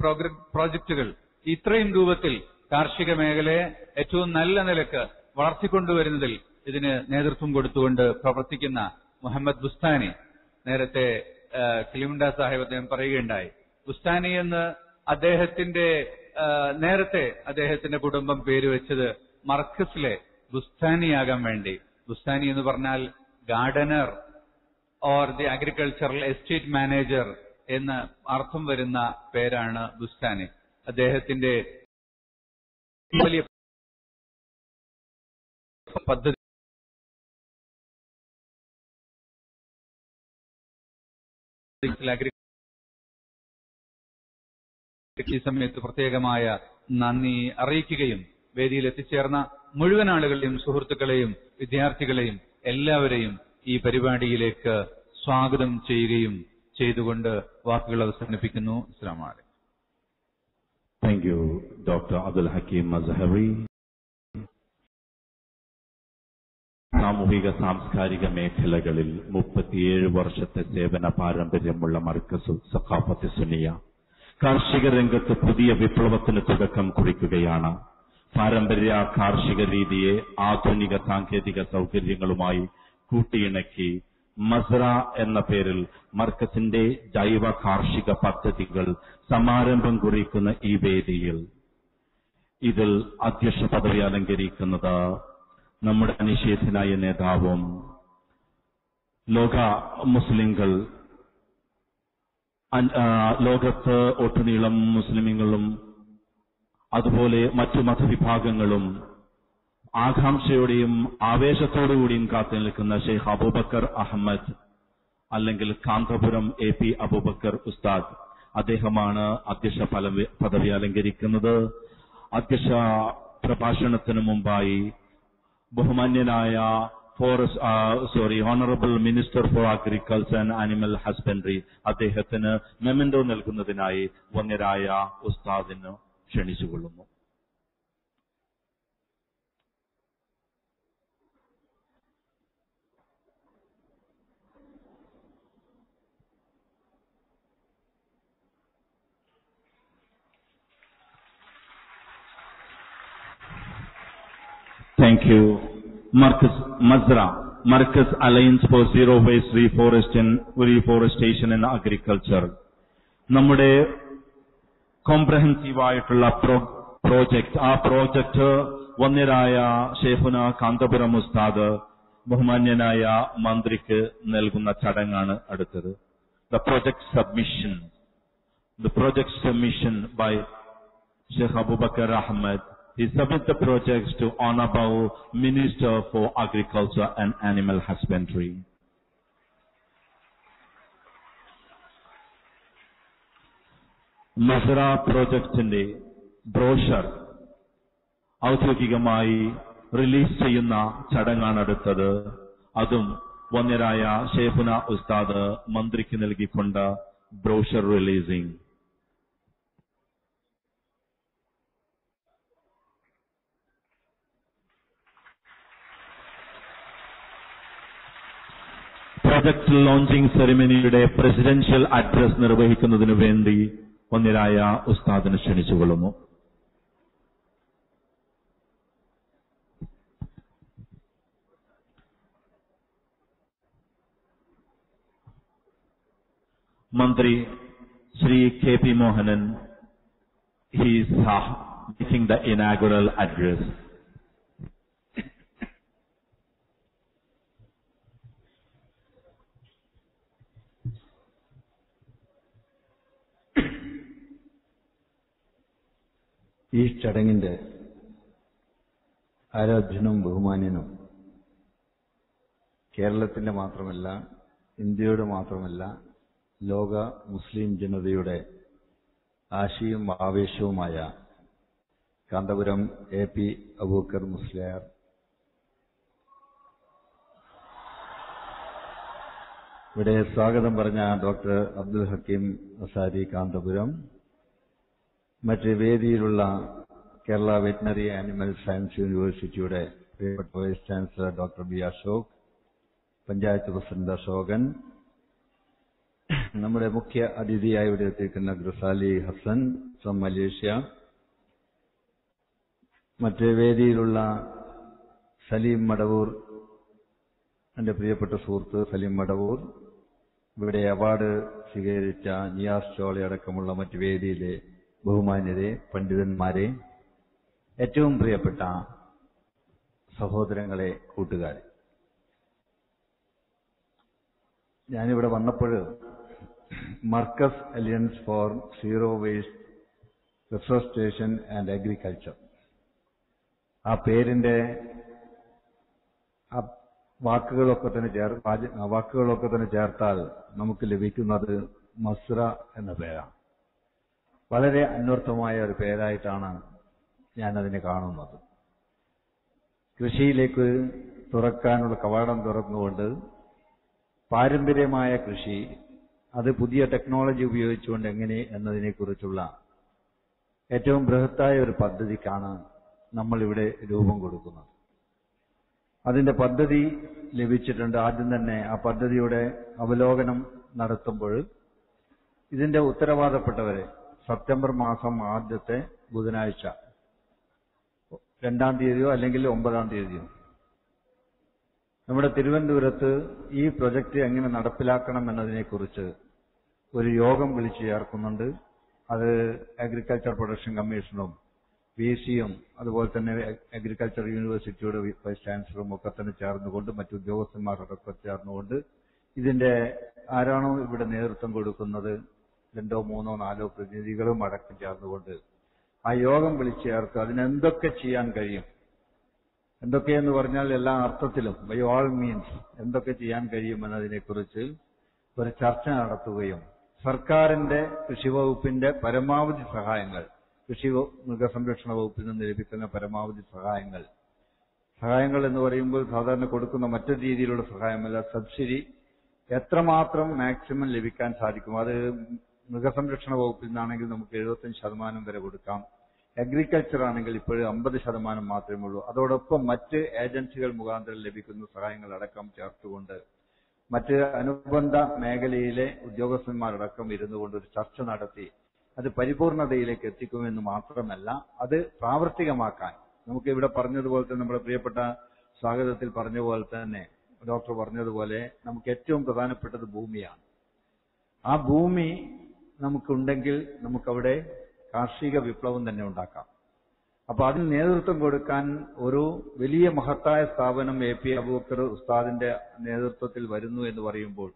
[SPEAKER 1] പ്രോജക്റ്റുകൾ ഇത്രയും രൂപത്തിൽ കാർഷിക മേഖലയെ ഏറ്റവും നല്ല നിലക്ക് വളർത്തിക്കൊണ്ടുവരുന്നതിൽ ഇതിന് നേതൃത്വം കൊടുത്തുകൊണ്ട് പ്രവർത്തിക്കുന്ന മുഹമ്മദ് ബുസ്താനെ നേരത്തെ കിളിമുണ്ട സാഹിബ് അദ്ദേഹം പറയുകയുണ്ടായി ഉസ്താനി എന്ന് അദ്ദേഹത്തിന്റെ നേരത്തെ അദ്ദേഹത്തിന്റെ കുടുംബം പേര് വെച്ചത് മർക്കസിലെ ബുസ്താനിയാകാൻ വേണ്ടി ബുസ്താനി എന്ന് പറഞ്ഞാൽ gardener or the agricultural estate manager
[SPEAKER 2] എന്ന് അർത്ഥം വരുന്ന പേരാണ് ബുസ്താനി അദ്ദേഹത്തിന്റെ വലിയ പദ്ധതി ഈ സമയത്ത് പ്രത്യേകമായ നന്ദി
[SPEAKER 1] അറിയിക്കുകയും വേദിയിൽ എത്തിച്ചേർന്ന മുഴുവൻ ആളുകളെയും സുഹൃത്തുക്കളെയും വിദ്യാർത്ഥികളെയും എല്ലാവരെയും ഈ പരിപാടിയിലേക്ക് സ്വാഗതം ചെയ്യുകയും ചെയ്തുകൊണ്ട്
[SPEAKER 2] വാക്കുകൾ അവസാനിപ്പിക്കുന്നു അസ്സാം thank you doctor Abdul Hakeem മസഹറി സാമൂഹിക
[SPEAKER 1] സാംസ്കാരിക മേഖലകളിൽ മുപ്പത്തിയേഴ് വർഷത്തെ സേവന പാരമ്പര്യമുള്ള മർക്കസ് സഖാഫത്ത് സുനിയ കാർഷിക രംഗത്ത് പുതിയ വിപ്ലവത്തിന് തുടക്കം കുറിക്കുകയാണ് പാരമ്പര്യ കാർഷിക രീതിയെ ആധുനിക സാങ്കേതിക സൗകര്യങ്ങളുമായി കൂട്ടിയിണക്കി മസ്ര എന്ന പേരിൽ മർക്കസിന്റെ ജൈവ കാർഷിക പദ്ധതികൾ സമാരംഭം കുറിക്കുന്ന ഈ വേദിയിൽ ഇതിൽ അധ്യക്ഷ പദവി അലങ്കരിക്കുന്നത് നമ്മുടെ അനിശ്ചയത്തിനായ നേതാവും ലോക മുസ്ലിങ്ങൾ ലോകത്ത് ഒട്ടുനീളം മുസ്ലിമുകളും അതുപോലെ മറ്റു മതവിഭാഗങ്ങളും ആകാംക്ഷയോടെയും ആവേശത്തോടുകൂടിയും കാത്തു നിൽക്കുന്ന ഷെയ്ഖ് അബൂബക്കർ അഹമ്മദ് അല്ലെങ്കിൽ കാന്തപുരം എ പി അബൂബക്കർ ഉസ്താദ് അദ്ദേഹമാണ് അധ്യക്ഷ പദവി അലങ്കരിക്കുന്നത് അധ്യക്ഷ പ്രഭാഷണത്തിനു മുമ്പായി ബഹുമാന്യനായ forest sorry honourable minister for agriculture and animal husbandry അദ്ദേഹത്തിന് മെമൻഡോ നൽകുന്നതിനായി വന്യരായ ഉസ്താദിന് ക്ഷണിച്ചുകൊള്ളുന്നു Thank you. Marcus Mazra, Marcus Alliance for Zero Waste Reforestation, Reforestation and Agriculture. നമ്മുടെ കോംപ്രഹെൻസീവ് ആയിട്ടുള്ള പ്രോജക്റ്റ് ആ പ്രോജക്റ്റ് വന്യരായ ഷേഫുന കാന്തപുരം ഉസ്താദ് ബഹുമാന്യനായ മന്ത്രിക്ക് നൽകുന്ന ചടങ്ങാണ് അടുത്തത് the project submission the project submission by Sheikh Abubakar Ahmed He submits the projects to Honorable Minister for Agriculture and Animal Husbandry. മസറ പ്രോജക്റ്റിന്റെ ബ്രോഷർ ഔദ്യോഗികമായി റിലീസ് ചെയ്യുന്ന ചടങ്ങാണ് അടുത്തത് അതും വന്യരായ ഷേഫുന ഉസ്താദ് മന്ത്രിക്ക് നൽകിക്കൊണ്ട് ബ്രോഷർ റിലീസിംഗ് പ്രൊജക്ട് ലോഞ്ചിംഗ് സെറിമണിയുടെ പ്രസിഡൻഷ്യൽ അഡ്രസ് നിർവഹിക്കുന്നതിനു വേണ്ടി ഒന്നിലായ ഉസ്താദിനെ ക്ഷണിച്ചുകൊള്ളുന്നു മന്ത്രി Shri K P Mohanan he's സാഹ് ദ ഇനാഗുറൽ അഡ്രസ് ഈ ചടങ്ങിന്റെ ആരാധ്യനും ബഹുമാന്യനും കേരളത്തിന്റെ മാത്രമല്ല ഇന്ത്യയുടെ മാത്രമല്ല ലോക മുസ്ലിം ജനതയുടെ ആശയും ആവേശവുമായ കാന്തപുരം എ പി അബൂക്കർ മുസ്ലിയാർ ഇവിടെ സ്വാഗതം പറഞ്ഞ ഡോക്ടർ അബ്ദുൽ ഹക്കീം അസാരി കാന്തപുരം മറ്റ് വേദിയിലുള്ള കേരള വെറ്റിനറി ആനിമൽ സയൻസ് യൂണിവേഴ്സിറ്റിയുടെ പ്രിയപ്പെട്ട vice chancellor doctor B Ashok panchayat president Ashokan നമ്മുടെ മുഖ്യ അതിഥിയായി ഇവിടെ എത്തിയിരിക്കുന്ന ഗ്രസാലി ഹസൻ ഫ്രം മലേഷ്യ മറ്റ് വേദിയിലുള്ള സലീം മടവൂർ എന്റെ പ്രിയപ്പെട്ട സുഹൃത്ത് സലീം മടവൂർ ഇവിടെ അവാർഡ് സ്വീകരിച്ച നിയാസ് ചോളയടക്കമുള്ള അടക്കമുള്ള മറ്റ് വേദിയിലെ ബഹുമാന്യരെ പണ്ഡിതന്മാരെ ഏറ്റവും പ്രിയപ്പെട്ട സഹോദരങ്ങളെ കൂട്ടുകാരെ ഞാനിവിടെ വന്നപ്പോൾ Markaz alliance for zero waste reforestation and agriculture ആ പേരിന്റെ ആ വാക്കുകളൊക്കെ തന്നെ ചേർ വാക്കുകളൊക്കെ തന്നെ ചേർത്താൽ നമുക്ക് ലഭിക്കുന്നത് മസ്ര എന്ന പേരാണ് വളരെ അന്വർത്ഥമായ ഒരു പേരായിട്ടാണ് ഞാനതിനെ കാണുന്നത് കൃഷിയിലേക്ക് തുറക്കാനുള്ള കവാടം തുറന്നുകൊണ്ട് പാരമ്പര്യമായ കൃഷി അത് പുതിയ ടെക്നോളജി ഉപയോഗിച്ചുകൊണ്ട് എങ്ങനെ എന്നതിനെക്കുറിച്ചുള്ള ഏറ്റവും ബൃഹത്തായ ഒരു പദ്ധതിക്കാണ് നമ്മളിവിടെ രൂപം കൊടുക്കുന്നത് അതിന്റെ പദ്ധതി ലഭിച്ചിട്ടുണ്ട് ആദ്യം തന്നെ ആ പദ്ധതിയുടെ അവലോകനം നടത്തുമ്പോൾ ഇതിന്റെ ഉത്തരവാദപ്പെട്ടവരെ സെപ്റ്റംബർ മാസം ആദ്യത്തെ ബുധനാഴ്ച രണ്ടാം തീയതിയോ അല്ലെങ്കിൽ ഒമ്പതാം തീയതിയോ നമ്മുടെ തിരുവനന്തപുരത്ത് ഈ പ്രൊജക്ട് എങ്ങനെ നടപ്പിലാക്കണം എന്നതിനെക്കുറിച്ച് ഒരു യോഗം വിളിച്ചു ചേർക്കുന്നുണ്ട് അത് അഗ്രികൾച്ചർ പ്രൊഡക്ഷൻ കമ്മീഷനും പി സിയും അതുപോലെ തന്നെ അഗ്രികൾച്ചർ യൂണിവേഴ്സിറ്റിയുടെ വൈസ് ചാൻസലറും ഒക്കെ തന്നെ ചേർന്നുകൊണ്ട് മറ്റു ഉദ്യോഗസ്ഥന്മാരൊക്കെ ചേർന്നുകൊണ്ട് ഇതിന്റെ ആരാണോ ഇവിടെ നേതൃത്വം കൊടുക്കുന്നത് രണ്ടോ മൂന്നോ നാലോ പ്രതിനിധികളും അടക്കം ചേർന്നുകൊണ്ട് ആ യോഗം വിളിച്ചേർത്ത് അതിനെന്തൊക്കെ ചെയ്യാൻ കഴിയും എന്തൊക്കെയെന്ന് പറഞ്ഞാൽ എല്ലാ അർത്ഥത്തിലും ബൈ ഓൾ മീൻസ് എന്തൊക്കെ ചെയ്യാൻ കഴിയുമെന്നതിനെക്കുറിച്ച് ഒരു ചർച്ച നടത്തുകയും സർക്കാരിന്റെ കൃഷി വകുപ്പിന്റെ പരമാവധി സഹായങ്ങൾ കൃഷി മൃഗസംരക്ഷണ വകുപ്പിൽ നിന്ന് ലഭിക്കുന്ന പരമാവധി സഹായങ്ങൾ സഹായങ്ങൾ എന്ന് പറയുമ്പോൾ സാധാരണ കൊടുക്കുന്ന മറ്റൊരു രീതിയിലുള്ള സഹായമല്ല സബ്സിഡി എത്രമാത്രം മാക്സിമം ലഭിക്കാൻ സാധിക്കും അത് മൃഗസംരക്ഷണ വകുപ്പിൽ നിന്നാണെങ്കിൽ നമുക്ക് എഴുപത്തഞ്ച് ശതമാനം വരെ കൊടുക്കാം അഗ്രികൾച്ചർ ആണെങ്കിൽ ഇപ്പോൾ അമ്പത് ശതമാനം മാത്രമേ ഉള്ളൂ അതോടൊപ്പം മറ്റ് ഏജൻസികൾ മുഖാന്തരം ലഭിക്കുന്ന സഹായങ്ങൾ അടക്കം ചേർത്തുകൊണ്ട് മറ്റ് അനുബന്ധ മേഖലയിലെ ഉദ്യോഗസ്ഥന്മാരടക്കം ഇരുന്നു കൊണ്ട് ഒരു ചർച്ച നടത്തി അത് പരിപൂർണതയിലേക്ക് എത്തിക്കുമെന്ന് മാത്രമല്ല അത് പ്രാവർത്തികമാക്കാൻ നമുക്ക് ഇവിടെ പറഞ്ഞതുപോലെ തന്നെ നമ്മുടെ പ്രിയപ്പെട്ട സ്വാഗതത്തിൽ പറഞ്ഞ പോലെ തന്നെ ഡോക്ടർ പറഞ്ഞതുപോലെ നമുക്ക് ഏറ്റവും പ്രധാനപ്പെട്ടത് ഭൂമിയാണ് ആ ഭൂമി നമുക്കുണ്ടെങ്കിൽ നമുക്കവിടെ കാർഷിക വിപ്ലവം തന്നെ ഉണ്ടാക്കാം അപ്പൊ അതിന് നേതൃത്വം കൊടുക്കാൻ ഒരു വലിയ മഹത്തായ സ്ഥാപനം എ പി അബൂക്കർ ഉസ്താദിന്റെ നേതൃത്വത്തിൽ വരുന്നു എന്ന് പറയുമ്പോൾ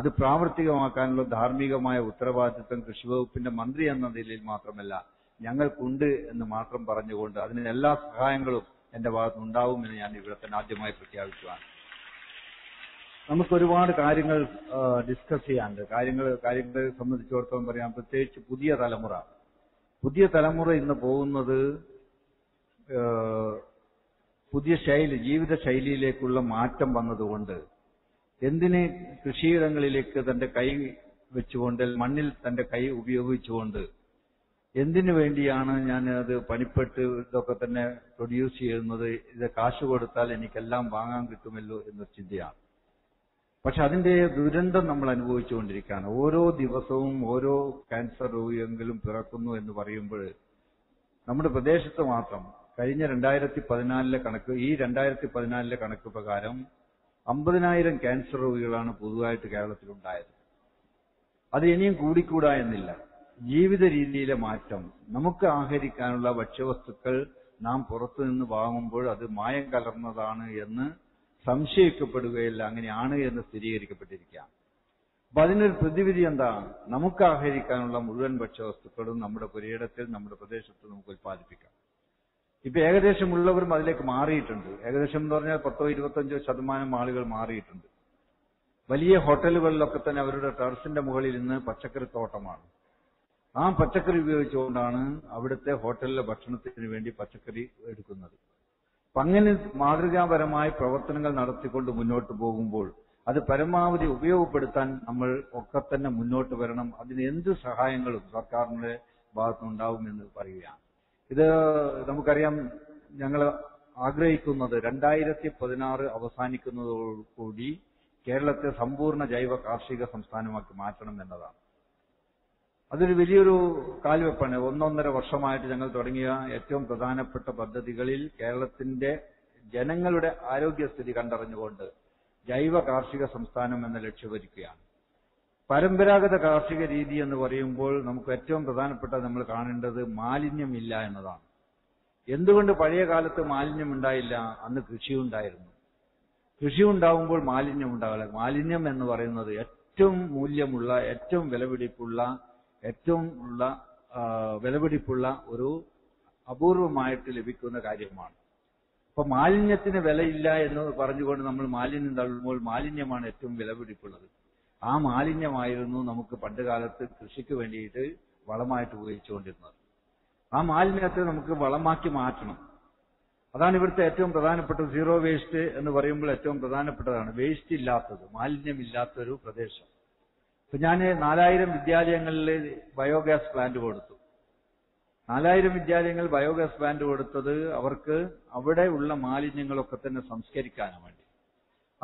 [SPEAKER 1] അത് പ്രാവർത്തികമാക്കാനുള്ള ധാർമ്മികമായ ഉത്തരവാദിത്വം കൃഷിവകുപ്പിന്റെ മന്ത്രി എന്ന നിലയിൽ മാത്രമല്ല ഞങ്ങൾക്കുണ്ട് എന്ന് മാത്രം പറഞ്ഞുകൊണ്ട് അതിന് എല്ലാ സഹായങ്ങളും എന്റെ ഭാഗത്തുനിന്നുണ്ടാവുമെന്ന് ഞാൻ ഇവിടെ തന്നെ ആദ്യമായി പ്രഖ്യാപിക്കുവാണ് നമുക്ക് ഒരുപാട് കാര്യങ്ങൾ ഡിസ്കസ് ചെയ്യാനുണ്ട് കാര്യങ്ങൾ കാര്യങ്ങളെ സംബന്ധിച്ചിടത്തോളം പറയാം പ്രത്യേകിച്ച് പുതിയ തലമുറ പുതിയ തലമുറ ഇന്ന് പോകുന്നത് പുതിയ ശൈലി ജീവിത ശൈലിയിലേക്കുള്ള മാറ്റം വന്നതുകൊണ്ട് എന്തിനെ കൃഷിയിടങ്ങളിലേക്ക് തന്റെ കൈ വെച്ചുകൊണ്ട് മണ്ണിൽ തന്റെ കൈ ഉപയോഗിച്ചുകൊണ്ട് എന്തിനു വേണ്ടിയാണ് ഞാൻ അത് പണിപ്പെട്ട് ഇതൊക്കെ തന്നെ പ്രൊഡ്യൂസ് ചെയ്യുന്നത് ഇത് കാശ് കൊടുത്താൽ എനിക്കെല്ലാം വാങ്ങാൻ കിട്ടുമല്ലോ എന്നൊരു ചിന്തയാണ് പക്ഷെ അതിന്റെ ദുരന്തം നമ്മൾ അനുഭവിച്ചുകൊണ്ടിരിക്കുകയാണ് ഓരോ ദിവസവും ഓരോ ക്യാൻസർ രോഗിയെങ്കിലും പിറക്കുന്നു എന്ന് പറയുമ്പോൾ നമ്മുടെ പ്രദേശത്ത് മാത്രം കഴിഞ്ഞ രണ്ടായിരത്തി പതിനാലിലെ കണക്ക് ഈ രണ്ടായിരത്തി പതിനാലിലെ കണക്ക് പ്രകാരം അമ്പതിനായിരം ക്യാൻസർ രോഗികളാണ് കേരളത്തിൽ കേരളത്തിലുണ്ടായത് അത് ഇനിയും കൂടിക്കൂടാ എന്നില്ല ജീവിത രീതിയിലെ മാറ്റം നമുക്ക് ആഹരിക്കാനുള്ള ഭക്ഷ്യവസ്തുക്കൾ നാം പുറത്തുനിന്ന് വാങ്ങുമ്പോൾ അത് മായം കലർന്നതാണ് എന്ന് സംശയിക്കപ്പെടുകയില്ല അങ്ങനെയാണ് എന്ന് സ്ഥിരീകരിക്കപ്പെട്ടിരിക്കുകയാണ് അപ്പൊ അതിനൊരു പ്രതിവിധി എന്താണ് നമുക്ക് ആഹരിക്കാനുള്ള മുഴുവൻ വസ്തുക്കളും നമ്മുടെ പുരയിടത്തിൽ നമ്മുടെ പ്രദേശത്ത് നമുക്ക് ഉൽപ്പാദിപ്പിക്കാം ഇപ്പൊ ഉള്ളവരും അതിലേക്ക് മാറിയിട്ടുണ്ട് ഏകദേശം എന്ന് പറഞ്ഞാൽ പത്തോ ഇരുപത്തഞ്ചോ ശതമാനം ആളുകൾ മാറിയിട്ടുണ്ട് വലിയ ഹോട്ടലുകളിലൊക്കെ തന്നെ അവരുടെ ടെറസിന്റെ മുകളിൽ ഇന്ന് പച്ചക്കറി തോട്ടമാണ് ആ പച്ചക്കറി ഉപയോഗിച്ചുകൊണ്ടാണ് അവിടുത്തെ ഹോട്ടലിലെ ഭക്ഷണത്തിന് വേണ്ടി പച്ചക്കറി എടുക്കുന്നത് അങ്ങനെ മാതൃകാപരമായ പ്രവർത്തനങ്ങൾ നടത്തിക്കൊണ്ട് മുന്നോട്ട് പോകുമ്പോൾ അത് പരമാവധി ഉപയോഗപ്പെടുത്താൻ നമ്മൾ ഒക്കെ തന്നെ മുന്നോട്ട് വരണം അതിന് എന്ത് സഹായങ്ങളും സർക്കാരിന്റെ ഭാഗത്തുനിന്നുണ്ടാവും എന്ന് പറയുകയാണ് ഇത് നമുക്കറിയാം ഞങ്ങൾ ആഗ്രഹിക്കുന്നത് രണ്ടായിരത്തി പതിനാറ് അവസാനിക്കുന്നതോടുകൂടി കേരളത്തെ സമ്പൂർണ്ണ ജൈവ കാർഷിക സംസ്ഥാനമാക്കി മാറ്റണം എന്നതാണ് അതൊരു വലിയൊരു കാൽവെപ്പാണ് ഒന്നൊന്നര വർഷമായിട്ട് ഞങ്ങൾ തുടങ്ങിയ ഏറ്റവും പ്രധാനപ്പെട്ട പദ്ധതികളിൽ കേരളത്തിന്റെ ജനങ്ങളുടെ ആരോഗ്യസ്ഥിതി കണ്ടറിഞ്ഞുകൊണ്ട് ജൈവ കാർഷിക സംസ്ഥാനം എന്ന ലക്ഷ്യം പരമ്പരാഗത കാർഷിക രീതി എന്ന് പറയുമ്പോൾ നമുക്ക് ഏറ്റവും പ്രധാനപ്പെട്ട നമ്മൾ കാണേണ്ടത് മാലിന്യമില്ല എന്നതാണ് എന്തുകൊണ്ട് പഴയ കാലത്ത് മാലിന്യം ഉണ്ടായില്ല അന്ന് കൃഷിയുണ്ടായിരുന്നു കൃഷി ഉണ്ടാകുമ്പോൾ മാലിന്യം ഉണ്ടാകില്ല മാലിന്യം എന്ന് പറയുന്നത് ഏറ്റവും മൂല്യമുള്ള ഏറ്റവും വിലപിടിപ്പുള്ള ഏറ്റവും ഉള്ള വിലപിടിപ്പുള്ള ഒരു അപൂർവമായിട്ട് ലഭിക്കുന്ന കാര്യമാണ് അപ്പൊ മാലിന്യത്തിന് വിലയില്ല എന്ന് പറഞ്ഞുകൊണ്ട് നമ്മൾ മാലിന്യം തള്ളുമ്പോൾ മാലിന്യമാണ് ഏറ്റവും വിലപിടിപ്പുള്ളത് ആ മാലിന്യമായിരുന്നു നമുക്ക് പണ്ട് കാലത്ത് കൃഷിക്ക് വേണ്ടിയിട്ട് വളമായിട്ട് ഉപയോഗിച്ചുകൊണ്ടിരുന്നത് ആ മാലിന്യത്തെ നമുക്ക് വളമാക്കി മാറ്റണം അതാണ് ഇവിടുത്തെ ഏറ്റവും പ്രധാനപ്പെട്ടത് സീറോ വേസ്റ്റ് എന്ന് പറയുമ്പോൾ ഏറ്റവും പ്രധാനപ്പെട്ടതാണ് വേസ്റ്റ് ഇല്ലാത്തത് മാലിന്യമില്ലാത്തൊരു പ്രദേശം ഇപ്പൊ ഞാൻ നാലായിരം വിദ്യാലയങ്ങളിൽ ബയോഗ്യാസ് പ്ലാന്റ് കൊടുത്തു നാലായിരം വിദ്യാലയങ്ങൾ ബയോഗ്യാസ് പ്ലാന്റ് കൊടുത്തത് അവർക്ക് അവിടെ ഉള്ള മാലിന്യങ്ങളൊക്കെ തന്നെ സംസ്കരിക്കാനും വേണ്ടി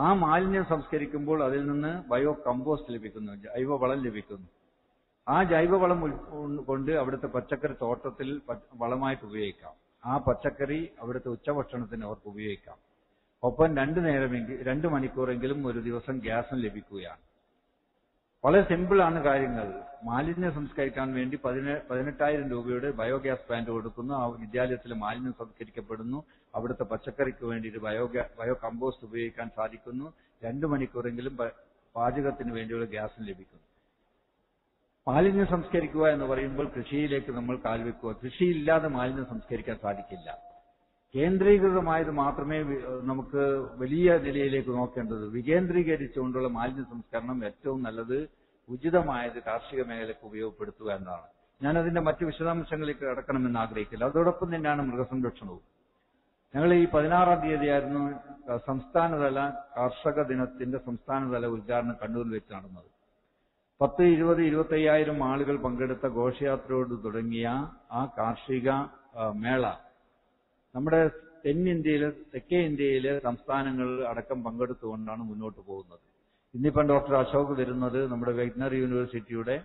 [SPEAKER 1] ആ മാലിന്യം സംസ്കരിക്കുമ്പോൾ അതിൽ നിന്ന് ബയോ കമ്പോസ്റ്റ് ലഭിക്കുന്നു ജൈവവളം ലഭിക്കുന്നു ആ ജൈവവളം കൊണ്ട് അവിടുത്തെ പച്ചക്കറി തോട്ടത്തിൽ വളമായിട്ട് ഉപയോഗിക്കാം ആ പച്ചക്കറി അവിടുത്തെ ഉച്ചഭക്ഷണത്തിന് അവർക്ക് ഉപയോഗിക്കാം ഒപ്പം രണ്ടു നേരമെങ്കിൽ രണ്ട് മണിക്കൂറെങ്കിലും ഒരു ദിവസം ഗ്യാസും ലഭിക്കുകയാണ് വളരെ സിമ്പിൾ ആണ് കാര്യങ്ങൾ മാലിന്യം സംസ്കരിക്കാൻ വേണ്ടി പതിനെട്ടായിരം രൂപയുടെ ബയോഗ്യാസ് പ്ലാന്റ് കൊടുക്കുന്നു ആ വിദ്യാലയത്തിലെ മാലിന്യം സംസ്കരിക്കപ്പെടുന്നു അവിടുത്തെ പച്ചക്കറിക്ക് വേണ്ടിയിട്ട് ബയോ ബയോ കമ്പോസ്റ്റ് ഉപയോഗിക്കാൻ സാധിക്കുന്നു രണ്ടു മണിക്കൂറെങ്കിലും പാചകത്തിന് വേണ്ടിയുള്ള ഗ്യാസും ലഭിക്കുന്നു മാലിന്യം സംസ്കരിക്കുക എന്ന് പറയുമ്പോൾ കൃഷിയിലേക്ക് നമ്മൾ കാൽവെക്കുക കൃഷിയില്ലാതെ മാലിന്യം സംസ്കരിക്കാൻ സാധിക്കില്ല കേന്ദ്രീകൃതമായത് മാത്രമേ നമുക്ക് വലിയ നിലയിലേക്ക് നോക്കേണ്ടത് വികേന്ദ്രീകരിച്ചുകൊണ്ടുള്ള മാലിന്യ സംസ്കരണം ഏറ്റവും നല്ലത് ഉചിതമായത് കാർഷിക മേഖലയ്ക്ക് ഉപയോഗപ്പെടുത്തുക എന്നതാണ് ഞാൻ അതിന്റെ മറ്റു വിശദാംശങ്ങളിലേക്ക് കടക്കണമെന്ന് ആഗ്രഹിക്കില്ല അതോടൊപ്പം തന്നെയാണ് മൃഗസംരക്ഷണവും ഞങ്ങൾ ഈ പതിനാറാം തീയതിയായിരുന്നു സംസ്ഥാനതല കർഷക ദിനത്തിന്റെ സംസ്ഥാനതല ഉദ്ഘാടനം കണ്ണൂരിൽ വെച്ച് നടന്നത് പത്ത് ഇരുപത് ഇരുപത്തയ്യായിരം ആളുകൾ പങ്കെടുത്ത ഘോഷയാത്രയോട് തുടങ്ങിയ ആ കാർഷിക മേള നമ്മുടെ തെന്നിന്ത്യയിൽ തെക്കേ ഇന്ത്യയിലെ സംസ്ഥാനങ്ങളിൽ അടക്കം പങ്കെടുത്തുകൊണ്ടാണ് മുന്നോട്ട് പോകുന്നത് ഇന്നിപ്പം ഡോക്ടർ അശോക് വരുന്നത് നമ്മുടെ വെറ്റിനറി യൂണിവേഴ്സിറ്റിയുടെ